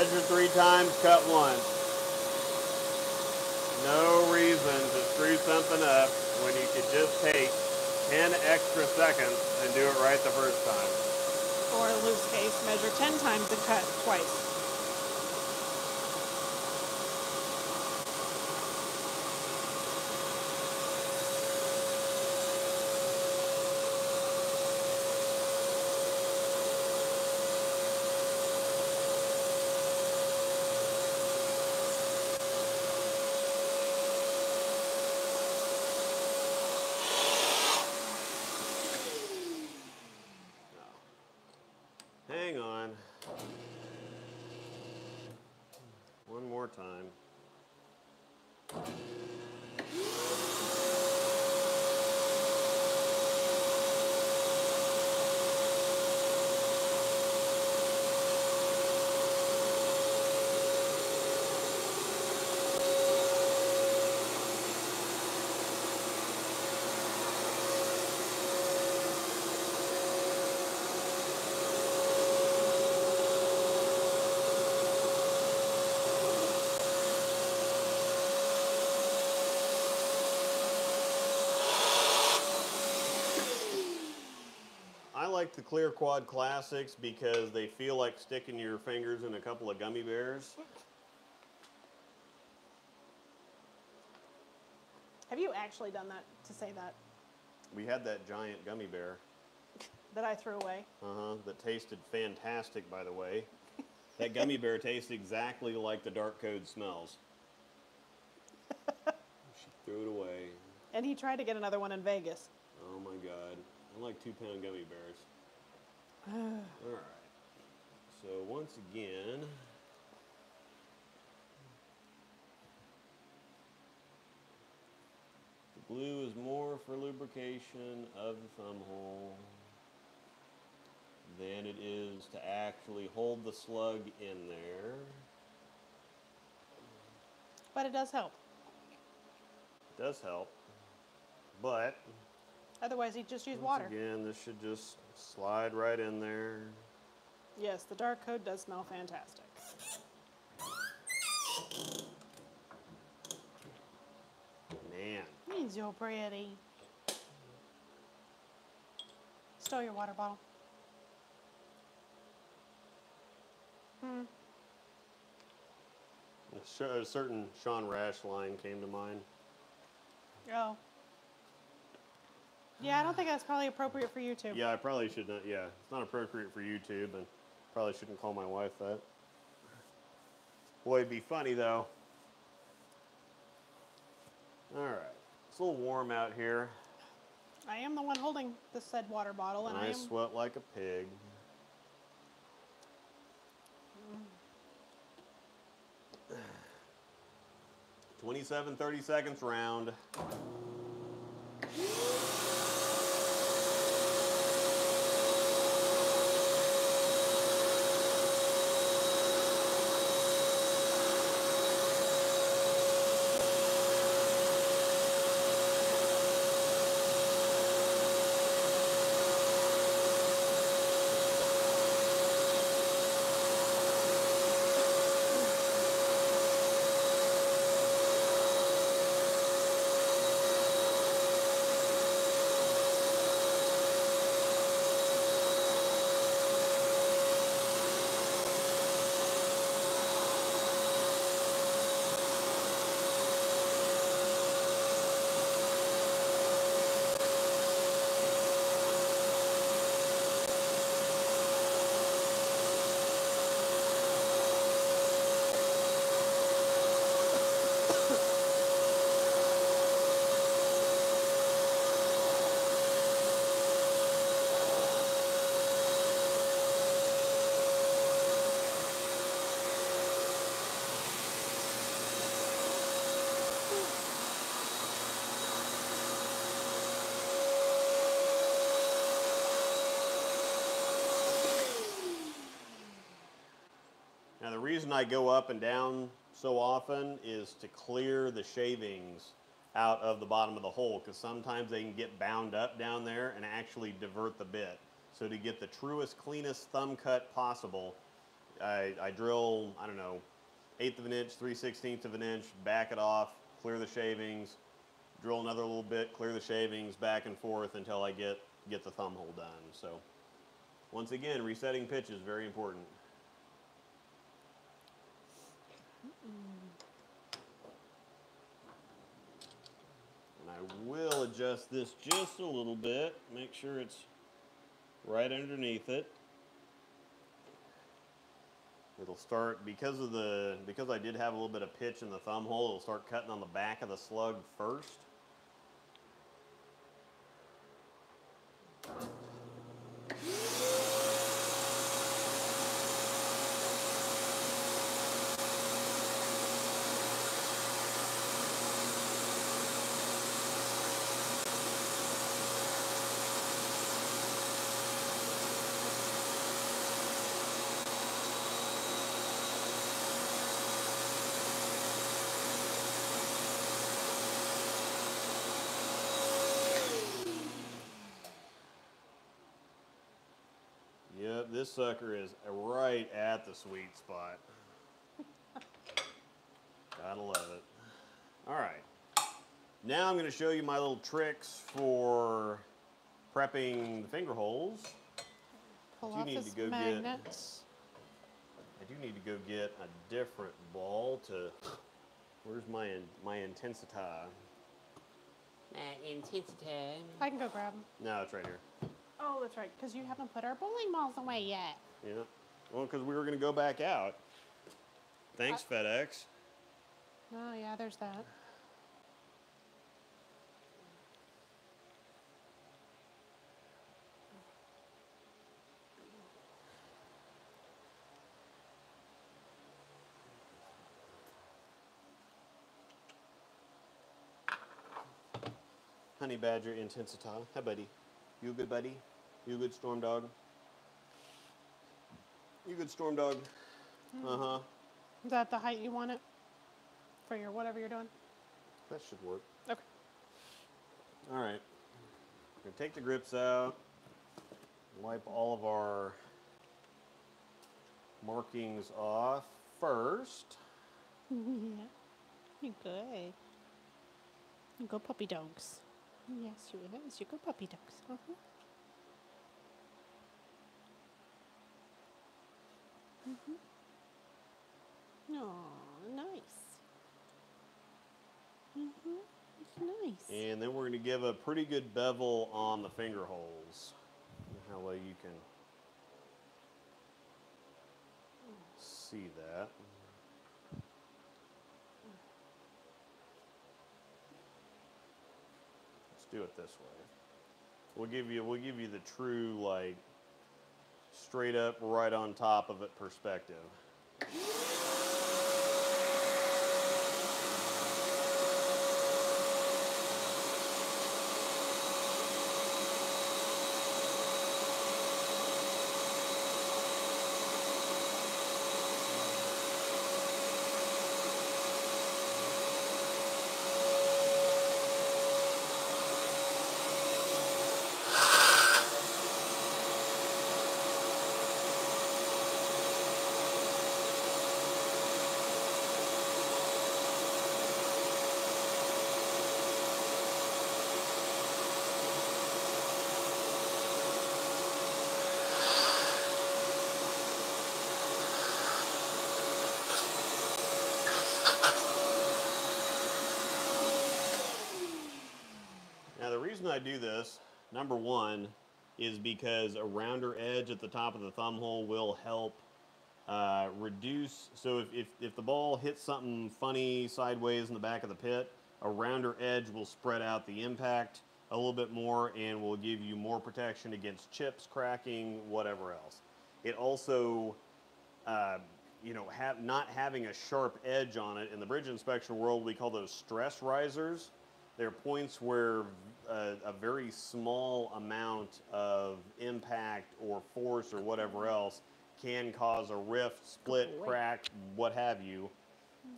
Measure three times, cut once. No reason to screw something up when you could just take 10 extra seconds and do it right the first time. Or in Luke's case, measure 10 times and cut twice. Hang on. One more time. I like the Clear Quad Classics because they feel like sticking your fingers in a couple of gummy bears. Have you actually done that to say that? We had that giant gummy bear, <laughs> That I threw away? uh huh, that tasted fantastic, by the way. That gummy bear tastes exactly like the Dark Code smells. <laughs> she threw it away. And he tried to get another one in Vegas. Oh my god. I like two pound gummy bears. Alright. So once again. The glue is more for lubrication of the thumb hole than it is to actually hold the slug in there. But it does help. It does help. But Otherwise, he'd just use water. again, this should just slide right in there. Yes, the dark code does smell fantastic. Man. He's so pretty. Stole your water bottle. Hmm. A sh- A certain Sean Rash line came to mind. Oh. Yeah, I don't think that's probably appropriate for YouTube. Yeah, I probably should not. Yeah, it's not appropriate for YouTube, and probably shouldn't call my wife that. Boy, it'd be funny though. All right, it's a little warm out here. I am the one holding the said water bottle, and and I I sweat like a pig. Twenty-seven, thirty seconds round. <gasps> <laughs> Now, the reason I go up and down so often is to clear the shavings out of the bottom of the hole because sometimes they can get bound up down there and actually divert the bit. So, to get the truest, cleanest thumb cut possible, I, I drill, I don't know, eighth of an inch, three sixteenths of an inch, back it off, clear the shavings, drill another little bit, clear the shavings, back and forth until I get get the thumb hole done. So once again, resetting pitch is very important. And I will adjust this just a little bit, make sure it's right underneath it. It'll start because of the because I did have a little bit of pitch in the thumb hole. It'll start cutting on the back of the slug first. Yep, this sucker is right at the sweet spot. Gotta love it. All right. Now I'm going to show you my little tricks for prepping the finger holes. Pull You off need to go get- magnets. I do need to go get a different ball to. Where's my in, my intensita? My intensity. I can go grab them. No, it's right here. Oh, that's right, because you haven't put our bowling balls away yet. Yeah. Well, because we were going to go back out. Thanks, uh, FedEx. Oh, yeah, there's that. Honey Badger Intensita. Hi, buddy. You good buddy? You good storm dog? You good storm dog? Uh huh. Is that the height you want it for your whatever you're doing? That should work. Okay. All right. We're gonna take the grips out. Wipe all of our markings off first. yeah. <laughs> You good. You go puppy dogs. Yes, you is. You go puppy dogs. Uh-huh. Mm-hmm. Aw, nice. Mm-hmm. It's nice. And then we're going to give a pretty good bevel on the finger holes. How well you can see that. Do it this way. We'll give you we'll give you the true like straight up right on top of it perspective. Now, the reason I do this, number one, is because a rounder edge at the top of the thumb hole will help uh, reduce. So, if, if, if the ball hits something funny sideways in the back of the pit, a rounder edge will spread out the impact a little bit more and will give you more protection against chips, cracking, whatever else. It also uh, you know, have, not having a sharp edge on it. In the bridge inspection world, we call those stress risers. They're points where a, a very small amount of impact or force or whatever else can cause a rift, split, crack, what have you.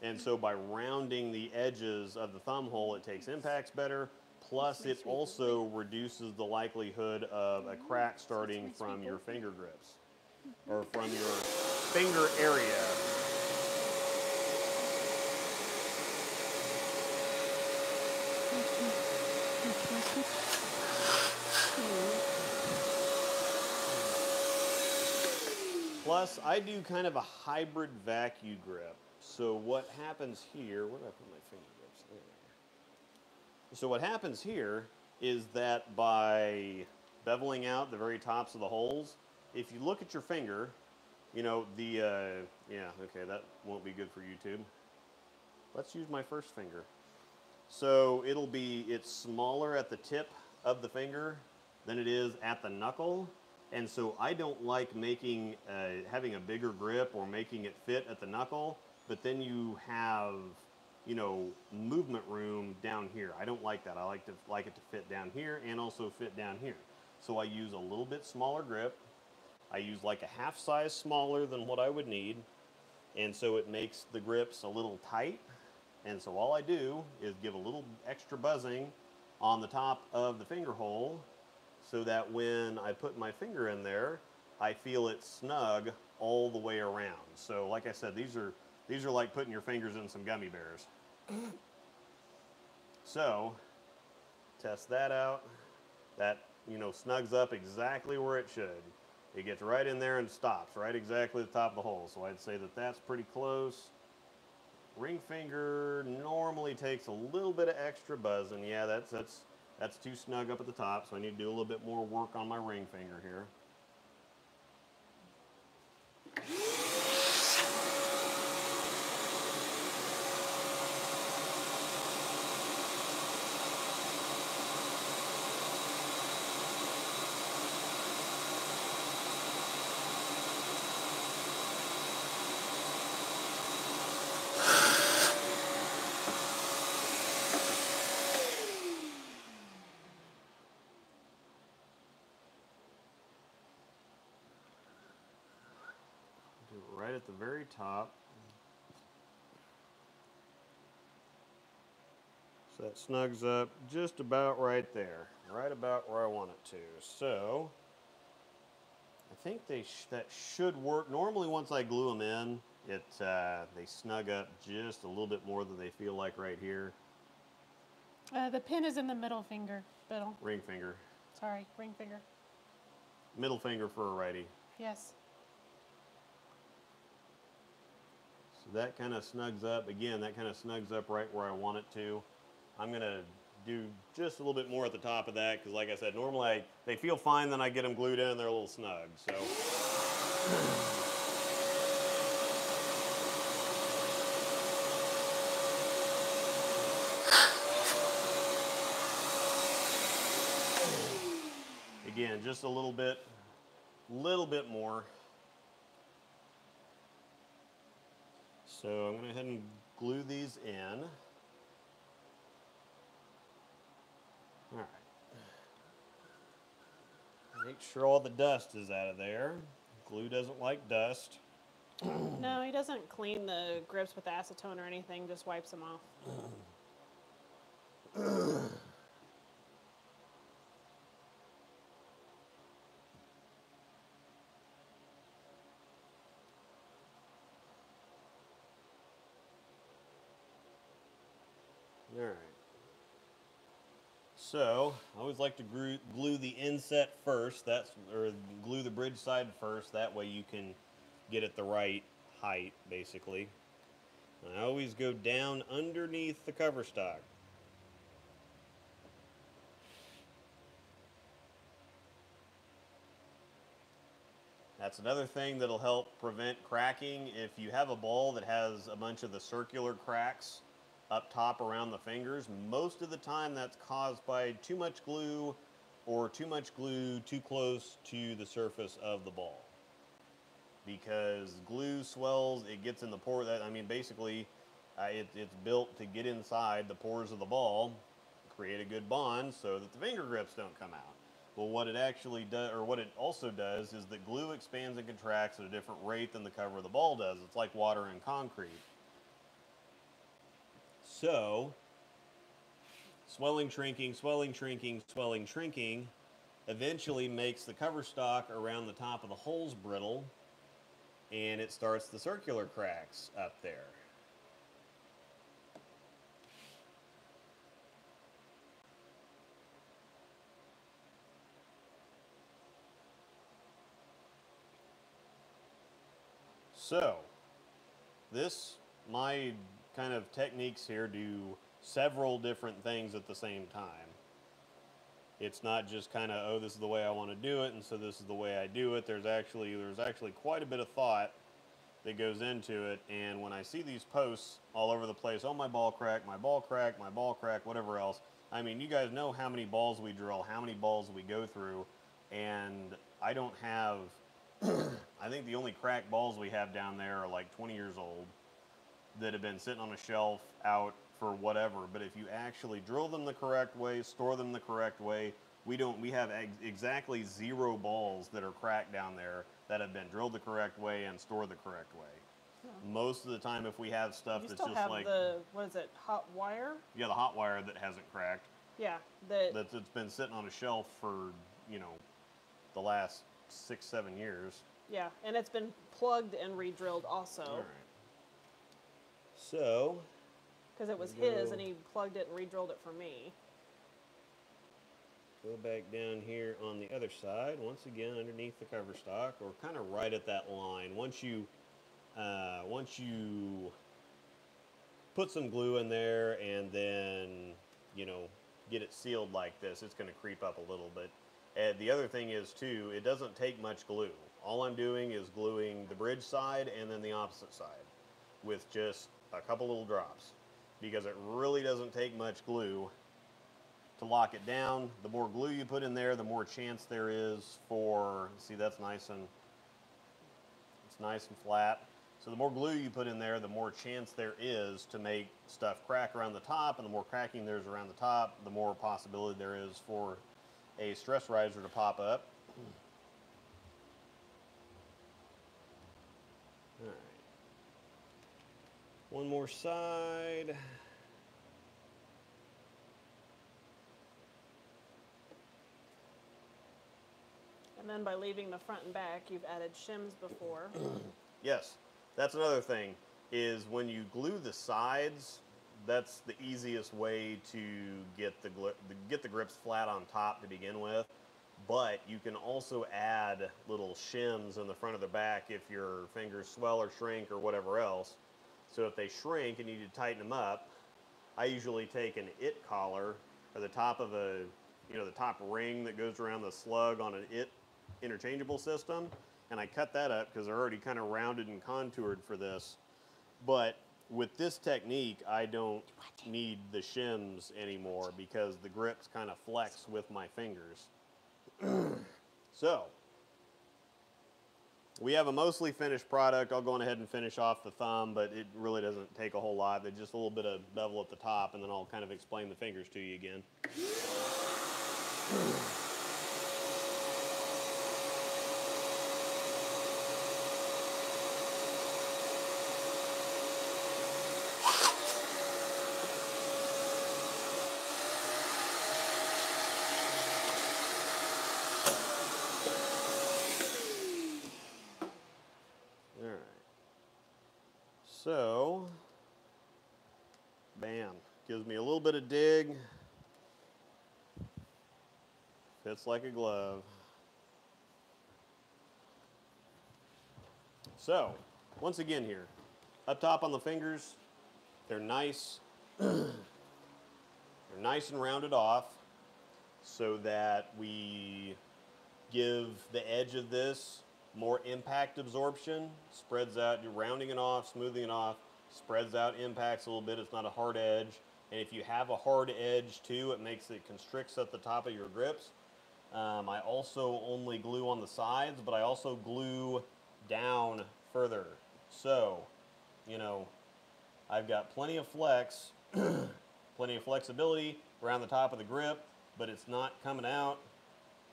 And so by rounding the edges of the thumb hole, it takes impacts better. Plus, it also reduces the likelihood of a crack starting from your finger grips or from your finger area. Plus, I do kind of a hybrid vacuum grip. So what happens here, where did I put my finger grips? There. So what happens here is that by beveling out the very tops of the holes, if you look at your finger, you know, the, uh, yeah, okay, that won't be good for YouTube. Let's use my first finger. So it'll be, it's smaller at the tip of the finger than it is at the knuckle. And so I don't like making, uh, having a bigger grip or making it fit at the knuckle, but then you have, you know, movement room down here. I don't like that. I like to like it to fit down here and also fit down here. So I use a little bit smaller grip. I use like a half size smaller than what I would need. And so it makes the grips a little tight. And so all I do is give a little extra buzzing on the top of the finger hole so that when I put my finger in there, I feel it snug all the way around. So like I said, these are these are like putting your fingers in some gummy bears. <clears throat> so test that out. That you know snugs up exactly where it should. It gets right in there and stops right exactly at the top of the hole. So I'd say that that's pretty close. Ring finger normally takes a little bit of extra buzz, and yeah, that's that's that's too snug up at the top, so I need to do a little bit more work on my ring finger here. The very top. So that snugs up just about right there, right about where I want it to. So I think they sh- that should work. Normally, once I glue them in, it uh, they snug up just a little bit more than they feel like right here. Uh, the pin is in the middle finger, middle. Ring finger, Sorry, ring finger. middle finger for a righty. Yes. That kind of snugs up. Again, that kind of snugs up right where I want it to. I'm going to do just a little bit more at the top of that because, like I said, normally I, they feel fine, then I get them glued in and they're a little snug. So. Again, just a little bit, little bit more. So I'm going to go ahead and glue these in. All right. Make sure all the dust is out of there. Glue doesn't like dust. No, he doesn't clean the grips with acetone or anything, just wipes them off. <clears throat> All right. So I always like to glue, the inset first. That's or glue the bridge side first. That way you can get it the right height, basically. I always go down underneath the cover stock. That's another thing that'll help prevent cracking. If you have a ball that has a bunch of the circular cracks up top around the fingers, most of the time that's caused by too much glue or too much glue too close to the surface of the ball. Because glue swells, it gets in the pore. That I mean, basically, uh, it, it's built to get inside the pores of the ball, create a good bond so that the finger grips don't come out. Well, what it actually does, or what it also does, is that glue expands and contracts at a different rate than the cover of the ball does. It's like water and concrete. So, swelling, shrinking, swelling, shrinking, swelling, shrinking eventually makes the cover stock around the top of the holes brittle. and it starts the circular cracks up there. So, this, my kind of techniques here do several different things at the same time. It's not just kind of, oh, this is the way I want to do it, and so this is the way I do it. There's actually, there's actually quite a bit of thought that goes into it. And when I see these posts all over the place, oh, my ball crack, my ball crack, my ball crack, whatever else, I mean, you guys know how many balls we drill, how many balls we go through, and I don't have, <clears throat> I think the only cracked balls we have down there are like 20 years old that have been sitting on a shelf out for whatever. But if you actually drill them the correct way, store them the correct way, we don't. We have ex- exactly zero balls that are cracked down there that have been drilled the correct way and stored the correct way. Hmm. Most of the time, if we have stuff You that's still just have like the what is it? Hot wire? yeah, the hot wire that hasn't cracked, Yeah. That that's it's been sitting on a shelf for you know the last six seven years. yeah, and it's been plugged and re-drilled also. So because it was his go. and he plugged it and re-drilled it for me. Go back down here on the other side, once again underneath the cover stock, or kind of right at that line. Once you, uh, once you put some glue in there and then, you know, get it sealed like this, it's going to creep up a little bit. And the other thing is too, it doesn't take much glue. All I'm doing is gluing the bridge side and then the opposite side with just a couple little drops because it really doesn't take much glue to lock it down. The more glue you put in there, the more chance there is for, see that's nice and, it's nice and flat. So the more glue you put in there, the more chance there is to make stuff crack around the top, and the more cracking there's around the top, the more possibility there is for a stress riser to pop up. One more side. And then by leaving the front and back, you've added shims before. <clears throat> Yes, that's another thing. Is when you glue the sides, that's the easiest way to get the, the get the grips flat on top to begin with. But you can also add little shims in the front of the back if your fingers swell or shrink or whatever else. So if they shrink and you need to tighten them up, I usually take an it collar or the top of a, you know, the top ring that goes around the slug on an it interchangeable system, and I cut that up because they're already kind of rounded and contoured for this. But with this technique, I don't need the shims anymore because the grips kind of flex with my fingers. <clears throat> so, we have a mostly finished product. I'll go ahead and finish off the thumb, but it really doesn't take a whole lot. There's just a little bit of bevel at the top, and then I'll kind of explain the fingers to you again. All right. So, bam. Gives me a little bit of dig. Fits like a glove. So, once again here, up top on the fingers, they're nice. <clears throat> they're nice and rounded off so that we give the edge of this more impact absorption, spreads out, you're rounding it off, smoothing it off, spreads out impacts a little bit, it's not a hard edge. And if you have a hard edge too, it makes it constricts at the top of your grips. Um, I also only glue on the sides, but I also glue down further. So, you know, I've got plenty of flex, <clears throat> plenty of flexibility around the top of the grip, but it's not coming out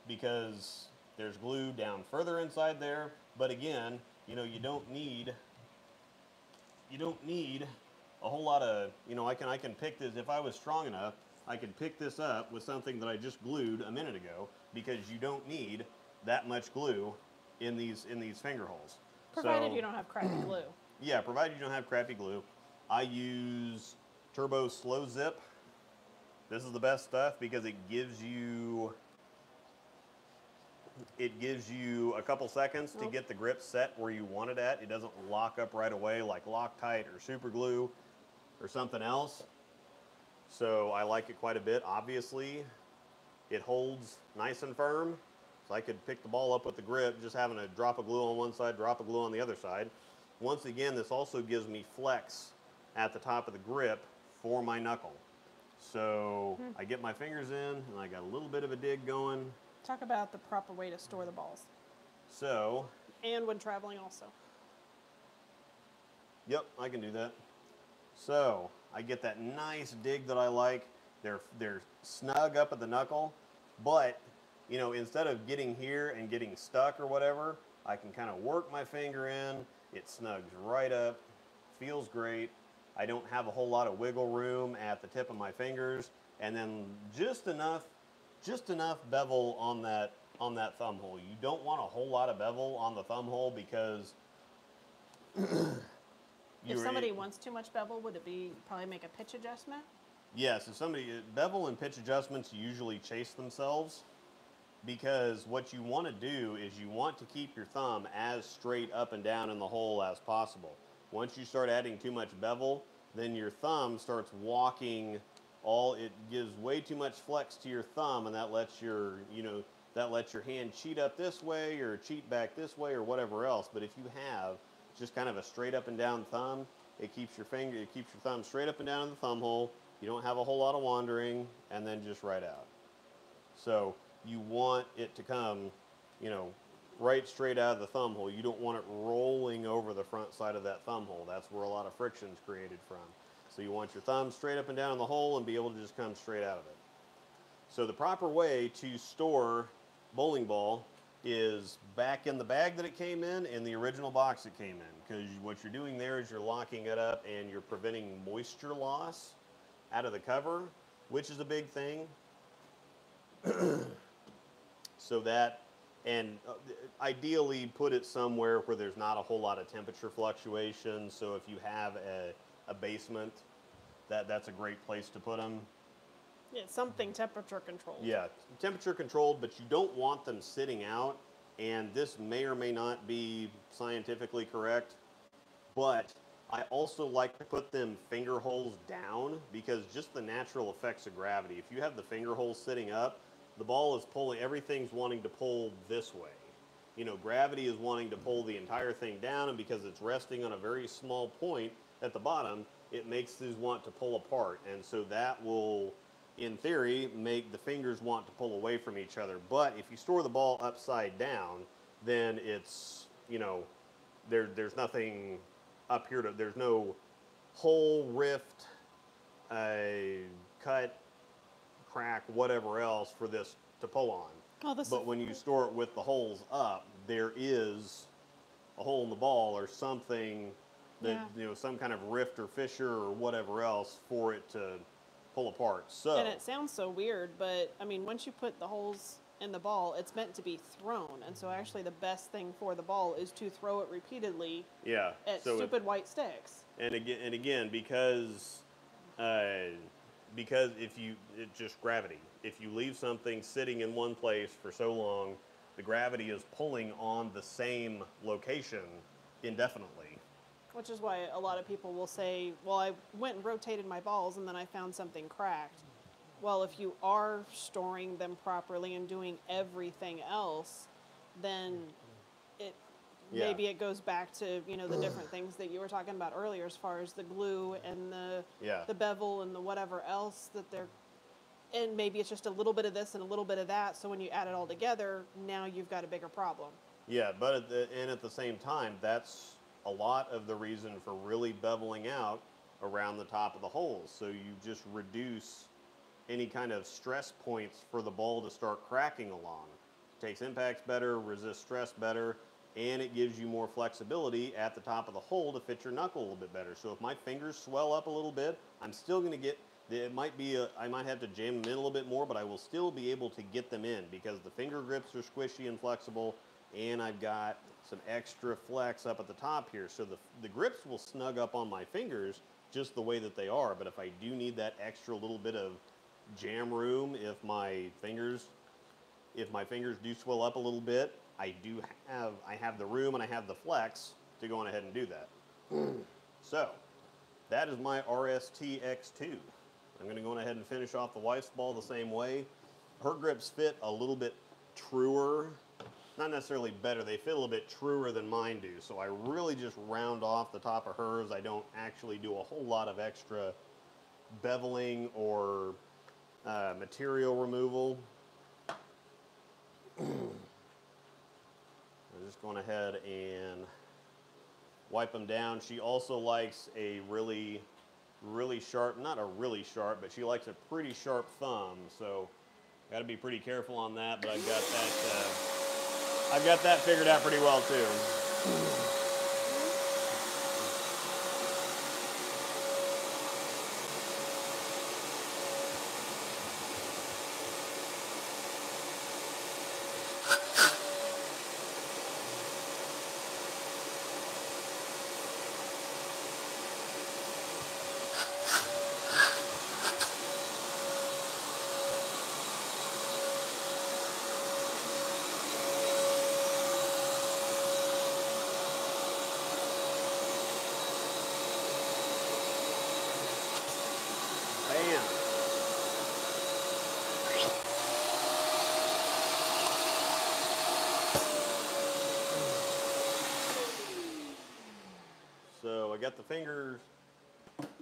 because there's glue down further inside there. But again, you know, you don't need you don't need a whole lot of you know I can I can pick this if I was strong enough I could pick this up with something that I just glued a minute ago because you don't need that much glue in these in these finger holes. Provided So- you don't have crappy glue. <clears throat> Yeah, provided you don't have crappy glue. I use Turbo Slow Zip. This is the best stuff because it gives you it gives you a couple seconds to get the grip set where you want it at. It doesn't lock up right away like Loctite or super glue or something else. So I like it quite a bit. Obviously, it holds nice and firm. So I could pick the ball up with the grip, just having a drop of glue on one side, drop of glue on the other side. Once again, this also gives me flex at the top of the grip for my knuckle. So hmm. I get my fingers in and I got a little bit of a dig going. Talk about the proper way to store the balls. So, And when traveling also. yep, I can do that. So I get that nice dig that I like. They're they're snug up at the knuckle, but you know instead of getting here and getting stuck or whatever, I can kind of work my finger in. It snugs right up, feels great. I don't have a whole lot of wiggle room at the tip of my fingers, and then just enough, just enough bevel on that on that thumb hole. You don't want a whole lot of bevel on the thumb hole because <clears throat> If somebody wants too much bevel, would it be probably make a pitch adjustment? Yes, if somebody bevel and pitch adjustments usually chase themselves because what you want to do is you want to keep your thumb as straight up and down in the hole as possible. Once you start adding too much bevel, then your thumb starts walking all it gives way too much flex to your thumb and that lets your, you know, that lets your hand cheat up this way or cheat back this way or whatever else. But if you have just kind of a straight up and down thumb, it keeps your finger, it keeps your thumb straight up and down in the thumb hole. You don't have a whole lot of wandering, and then just right out. So you want it to come, you know, right straight out of the thumb hole. You don't want it rolling over the front side of that thumb hole. That's where a lot of friction is created from. So you want your thumb straight up and down in the hole and be able to just come straight out of it. So the proper way to store bowling ball is back in the bag that it came in in the original box it came in because what you're doing there is you're locking it up and you're preventing moisture loss out of the cover, which is a big thing. <clears throat> so that and uh, ideally put it somewhere where there's not a whole lot of temperature fluctuation. So if you have a, a basement, that that's a great place to put them. Yeah, something temperature controlled. Yeah, temperature controlled, but you don't want them sitting out. And this may or may not be scientifically correct, but I also like to put them finger holes down because just the natural effects of gravity. If you have the finger holes sitting up, the ball is pulling, everything's wanting to pull this way. You know, gravity is wanting to pull the entire thing down, and because it's resting on a very small point at the bottom, it makes these want to pull apart. And so that will in theory, make the fingers want to pull away from each other. But if you store the ball upside down, then it's, you know, there, there's nothing up here to, there's no hole, rift, a cut, crack, whatever else for this to pull on. Oh, this But is, when you store it with the holes up, there is a hole in the ball or something that, Yeah. you know, some kind of rift or fissure or whatever else for it to pull apart. So, and it sounds so weird, but I mean, once you put the holes in the ball, it's meant to be thrown, and so actually the best thing for the ball is to throw it repeatedly yeah. at so stupid white sticks. and again, and again, because, uh, because if you, it just gravity. If you leave something sitting in one place for so long, the gravity is pulling on the same location indefinitely. Which is why a lot of people will say, "Well, I went and rotated my balls, and then I found something cracked." Well, if you are storing them properly and doing everything else, then it Yeah. maybe it goes back to you know the different things that you were talking about earlier, as far as the glue and the Yeah. the bevel and the whatever else that they're. And maybe it's just a little bit of this and a little bit of that. So when you add it all together, now you've got a bigger problem. Yeah, but at the, and at the same time, that's a lot of the reason for really beveling out around the top of the holes. So you just reduce any kind of stress points for the ball to start cracking along. Takes impacts better, resists stress better, and it gives you more flexibility at the top of the hole to fit your knuckle a little bit better. So if my fingers swell up a little bit, I'm still going to get. It might be a, I might have to jam them in a little bit more, but I will still be able to get them in because the finger grips are squishy and flexible, and I've got some extra flex up at the top here. So the, the grips will snug up on my fingers just the way that they are. But if I do need that extra little bit of jam room, if my fingers, if my fingers do swell up a little bit, I do have, I have the room and I have the flex to go on ahead and do that. Hmm. so that is my RST X2. I'm going to go on ahead and finish off the wife's ball the same way. Her grips fit a little bit truer not necessarily better, they fit a little bit truer than mine do. So I really just round off the top of hers. I don't actually do a whole lot of extra beveling or uh, material removal. <clears throat> I'm just going ahead and wipe them down. She also likes a really, really sharp, not a really sharp, but she likes a pretty sharp thumb. So got to be pretty careful on that, but I've got that. Uh, I've got that figured out pretty well too. Hmm. Bam. So I got the fingers,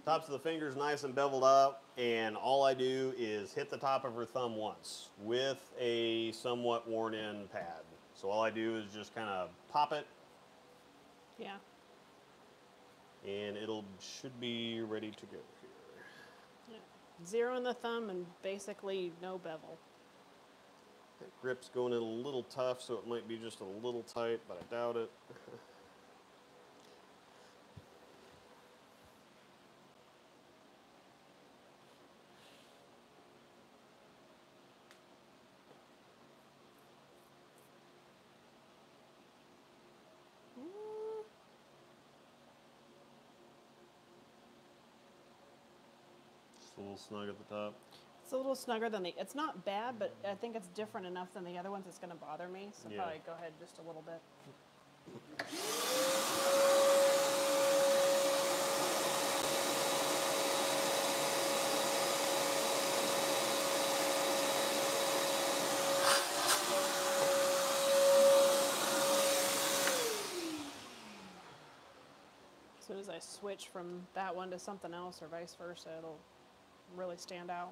tops of the fingers nice and beveled up, and all I do is hit the top of her thumb once with a somewhat worn in pad. So all I do is just kind of pop it, Yeah. and it'll should be ready to go here. yeah. Zero in the thumb and basically no bevel. That grip's going in a little tough, so it might be just a little tight, but I doubt it. <laughs> little snug at the top. It's a little snugger than the. It's not bad, but I think it's different enough than the other ones. It's going to bother me. So Yeah. probably go ahead just a little bit. As soon as I switch from that one to something else or vice versa, it'll really stand out.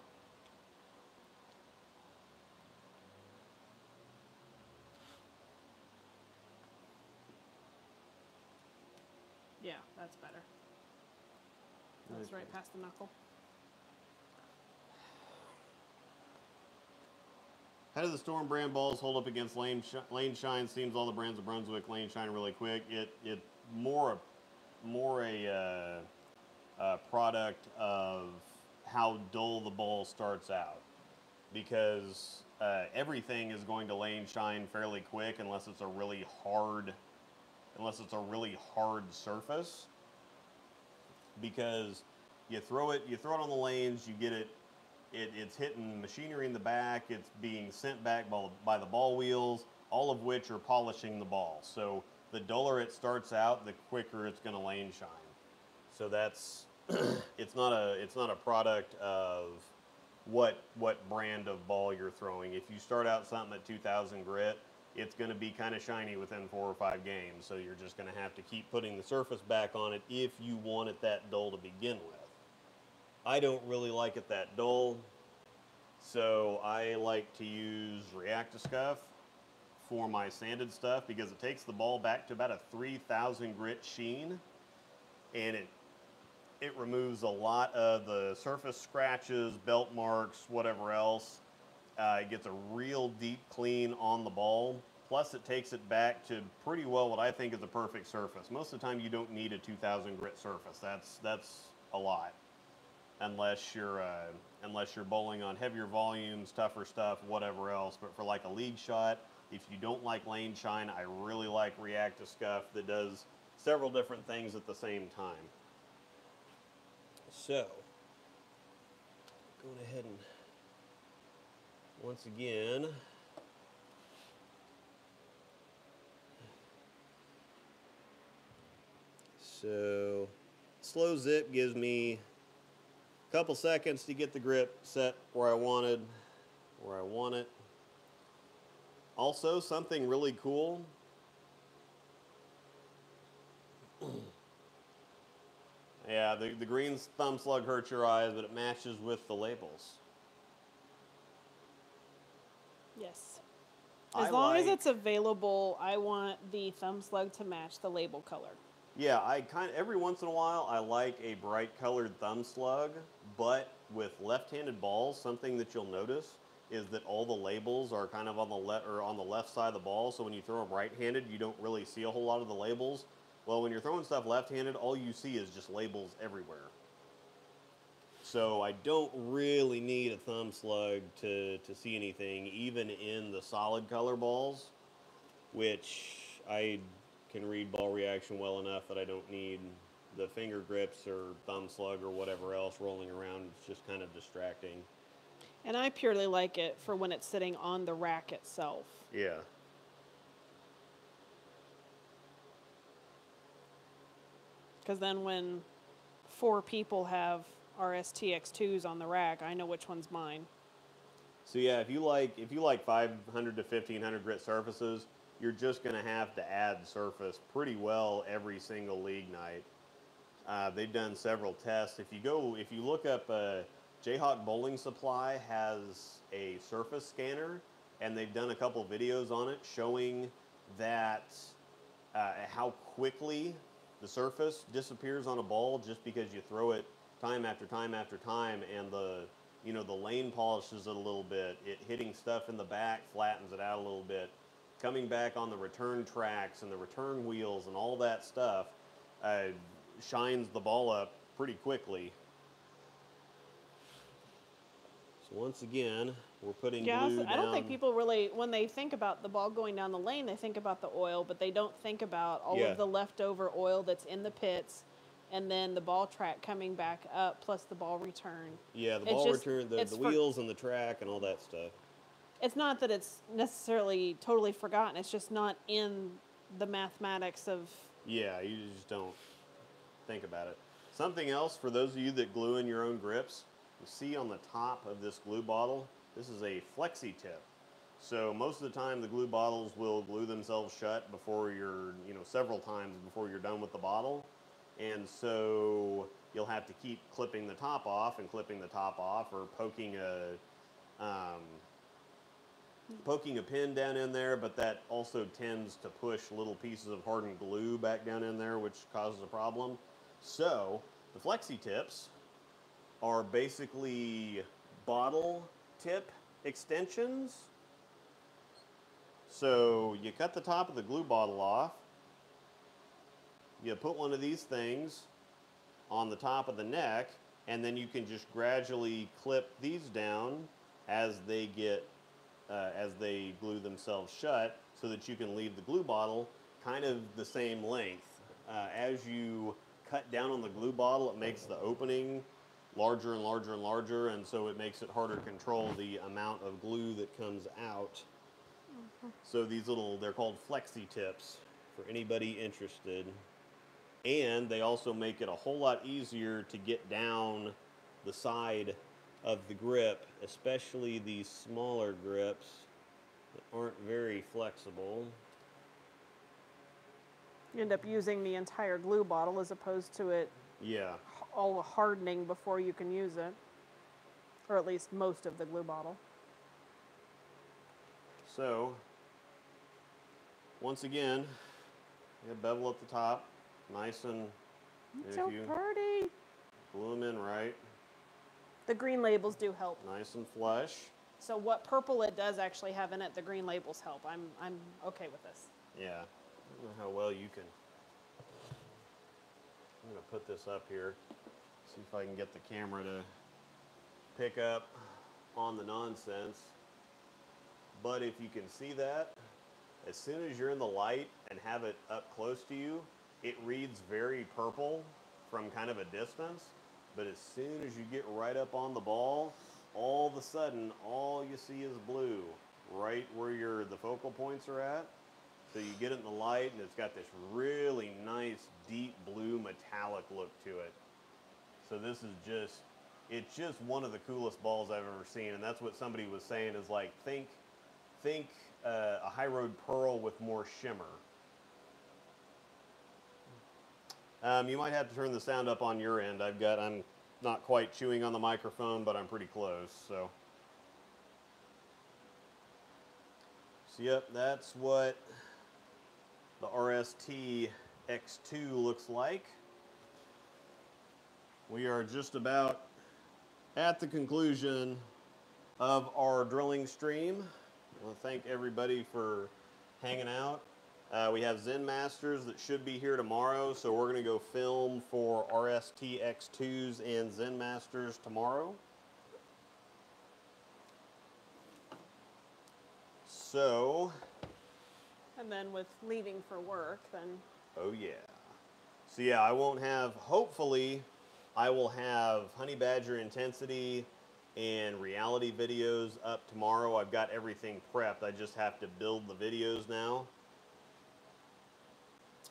Yeah, that's better. That's right past the knuckle. How do the Storm brand balls hold up against Lane, Sh- Lane Shine? Seems all the brands of Brunswick Lane Shine really quick. It it more more a uh, uh, product of how dull the ball starts out because uh, everything is going to lane shine fairly quick unless it's a really hard unless it's a really hard surface because you throw it you throw it on the lanes you get it it, it's hitting machinery in the back. It's being sent back by, by the ball wheels, all of which are polishing the ball. So the duller it starts out, the quicker it's going to lane shine. So that's <clears throat> it's not a it's not a product of what what brand of ball you're throwing. If you start out something at 2,000 grit, it's going to be kind of shiny within four or five games. So you're just going to have to keep putting the surface back on it if you want it that dull to begin with. I don't really like it that dull, so I like to use Reacta Scuff for my sanded stuff because it takes the ball back to about a 3,000 grit sheen, and it it removes a lot of the surface scratches, belt marks, whatever else. Uh, it gets a real deep clean on the ball. Plus, it takes it back to pretty well what I think is a perfect surface. Most of the time, you don't need a 2,000 grit surface. That's that's a lot unless you're uh, unless you're bowling on heavier volumes, tougher stuff, whatever else. But for like a league shot, If you don't like lane shine, I really like Reacta Scuff that does several different things at the same time. So, going ahead and once again, so slow zip gives me a couple seconds to get the grip set where I wanted, where I want it. Also, something really cool. Yeah, the, the green thumb slug hurts your eyes, but it matches with the labels. Yes. I As long as it's available, I want the thumb slug to match the label color. Yeah, I kind of every once in a while I like a bright colored thumb slug, but with left-handed balls, something that you'll notice is that all the labels are kind of on the left or on the left side of the ball. So when you throw them right-handed, you don't really see a whole lot of the labels. Well, when you're throwing stuff left-handed, all you see is just labels everywhere. So I don't really need a thumb slug to, to see anything, even in the solid color balls, which I can read ball reaction well enough that I don't need the finger grips or thumb slug or whatever else rolling around. It's just kind of distracting. And I purely like it for when it's sitting on the rack itself. Yeah. Because then when four people have RSTX2s on the rack, I know which one's mine. So yeah, if you like if you like 500 to 1500 grit surfaces, you're just going to have to add surface pretty well every single league night. Uh, they've done several tests. If you go, if you look up, uh, Jayhawk Bowling Supply has a surface scanner, and they've done a couple videos on it showing that uh, how quickly the surface disappears on a ball just because you throw it time after time after time, and the you know the lane polishes it a little bit. It hitting stuff in the back flattens it out a little bit. Coming back on the return tracks and the return wheels and all that stuff uh, shines the ball up pretty quickly. So once again, we're putting Yeah, glue I don't think people really, when they think about the ball going down the lane, they think about the oil, but they don't think about all Yeah. of the leftover oil that's in the pits and then the ball track coming back up plus the ball return. Yeah, the It's ball just- return, the, the wheels and the track and all that stuff. It's not that it's necessarily totally forgotten, it's just not in the mathematics of. Yeah, you just don't think about it. Something else for those of you that glue in your own grips, you see on the top of this glue bottle, this is a flexi tip. So most of the time the glue bottles will glue themselves shut before you're, you know, several times before you're done with the bottle. And so you'll have to keep clipping the top off and clipping the top off or poking a um, poking a pin down in there, but that also tends to push little pieces of hardened glue back down in there, which causes a problem. So the flexi tips are basically bottle tip extensions. So you cut the top of the glue bottle off. You put one of these things on the top of the neck, and then you can just gradually clip these down as they get uh, as they glue themselves shut, so that you can leave the glue bottle kind of the same length. Uh, as you cut down on the glue bottle, it makes the opening larger and larger and larger, and so it makes it harder to control the amount of glue that comes out. Mm-hmm. So these little, they're called flexi tips for anybody interested. And they also make it a whole lot easier to get down the side of the grip, especially these smaller grips that aren't very flexible. You end up using the entire glue bottle as opposed to it Yeah. All hardening before you can use it. Or at least most of the glue bottle. So, once again, you have bevel at the top, nice and It's so pretty. glue them in right, The green labels do help. nice and flush. So what purple it does actually have in it, the green labels help. I'm I'm okay with this. Yeah. I don't know how well you can. I'm going to put this up here, see if I can get the camera to pick up on the nonsense. But if you can see that, as soon as you're in the light and have it up close to you, it reads very purple from kind of a distance. But as soon as you get right up on the ball, all of a sudden, all you see is blue, right where your the focal points are at. So you get it in the light, and it's got this really nice, deep blue metallic look to it. So this is just, it's just one of the coolest balls I've ever seen, and that's what somebody was saying is like think, think uh, a high road pearl with more shimmer. Um, you might have to turn the sound up on your end. I've got, I'm not quite chewing on the microphone, but I'm pretty close. So, so yep, that's what the RST X2 looks like. We are just about at the conclusion of our drilling stream. I want to thank everybody for hanging out. Uh, we have Zen Masters that should be here tomorrow, so we're going to go film for RST X2s and Zen Masters tomorrow. So, And then with leaving for work, then Oh yeah. So yeah, I won't have. Hopefully, I will have Honey Badger intensity and reality videos up tomorrow. I've got everything prepped. I just have to build the videos now.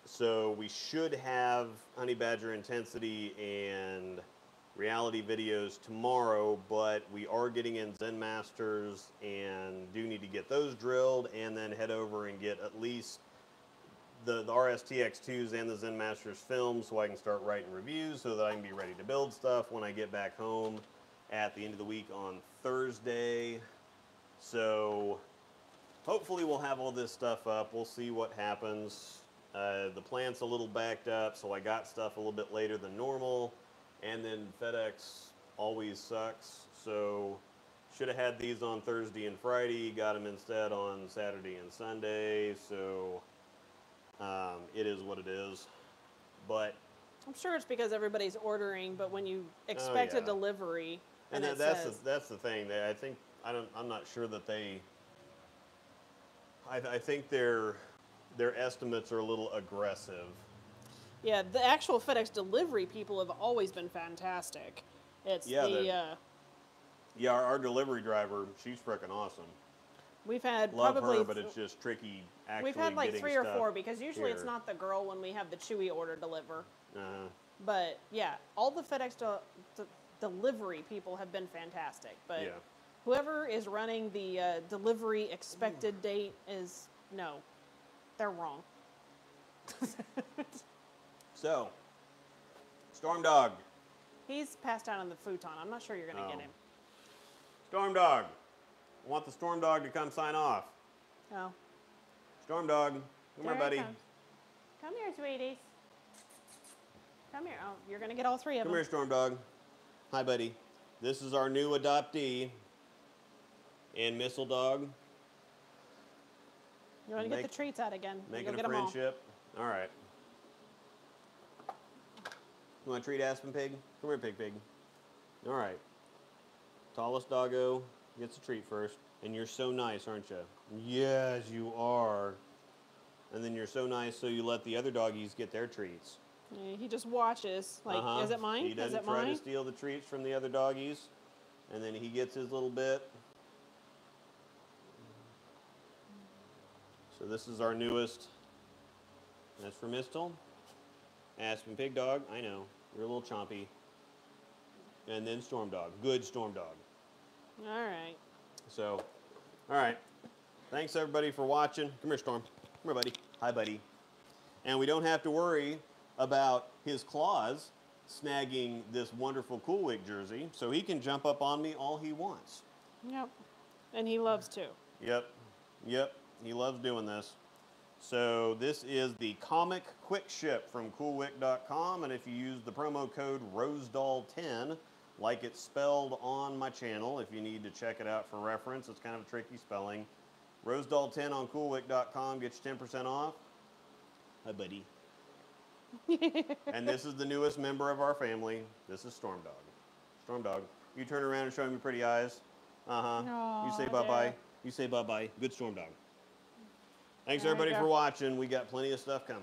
So we should have Honey Badger intensity and reality videos tomorrow, but we are getting in Zen Masters and do need to get those drilled and then head over and get at least the, the RSTX2s and the Zen Masters films so I can start writing reviews so that I can be ready to build stuff when I get back home at the end of the week on Thursday. So hopefully we'll have all this stuff up. We'll see what happens. Uh, the plant's a little backed up, so I got stuff a little bit later than normal. And then FedEx always sucks, so should have had these on Thursday and Friday. Got them instead on Saturday and Sunday. So um, it is what it is. But I'm sure it's because everybody's ordering, but when you expect Oh, yeah. a delivery and, and, that, that's says, the, that's the thing. That I think I don't. I'm not sure that they. I, I think their their estimates are a little aggressive. yeah, the actual FedEx delivery people have always been fantastic. It's Yeah, the they're- uh, Yeah, our, our delivery driver, she's freaking awesome. We've had Love probably her, but it's just tricky. Actually, we've had like three or four because usually it's not the girl when we have the Chewy order deliver. Uh-huh. But yeah, all the FedEx de- de- delivery people have been fantastic. But Yeah. whoever is running the uh, delivery expected date is no, they're wrong. <laughs> so, Storm Dog. He's passed out on the futon. I'm not sure you're gonna Oh. get him. Storm Dog. I want the Storm Dog to come sign off. Oh, Storm Dog, come there here, buddy. comes. Come here, sweeties. Come here. Oh, you're gonna get all three of Come them. Come here, Storm Dog. Hi, buddy. This is our new adoptee. And Mistle Dog, You want to get the treats out again? making a get 'em all. friendship. All right. You want to treat Aspen Pig? Come here, Pig Pig. All right. Tallest doggo gets a treat first. And you're so nice, aren't you? Yes, you are. And then you're so nice, so you let the other doggies get their treats. Yeah, he just watches. Like, Uh-huh. is it mine? He doesn't try mine? to steal the treats from the other doggies, and then he gets his little bit. So this is our newest. That's for Mistle. Aspen Pig Dog. I know you're a little chompy. And then Storm Dog. Good Storm Dog. All right. So, all right. Thanks everybody for watching. Come here, Storm. Come here, buddy. Hi, buddy. And we don't have to worry about his claws snagging this wonderful Coolwick jersey, so he can jump up on me all he wants. Yep. And he loves to. Yep. Yep. He loves doing this. So this is the comic quick ship from coolwick.com and if you use the promo code Rosdahl10 like it's spelled on my channel if you need to check it out for reference it's kind of a tricky spelling. Rosdahl10 on coolwick.com gets you 10% off. Hi buddy. <laughs> And this is the newest member of our family. This is storm dog. Storm dog you turn around and show him your pretty eyes. Uh-huh. You say bye-bye. yeah. you say bye-bye. Good storm dog. Thanks There everybody go. for watching. We got plenty of stuff coming.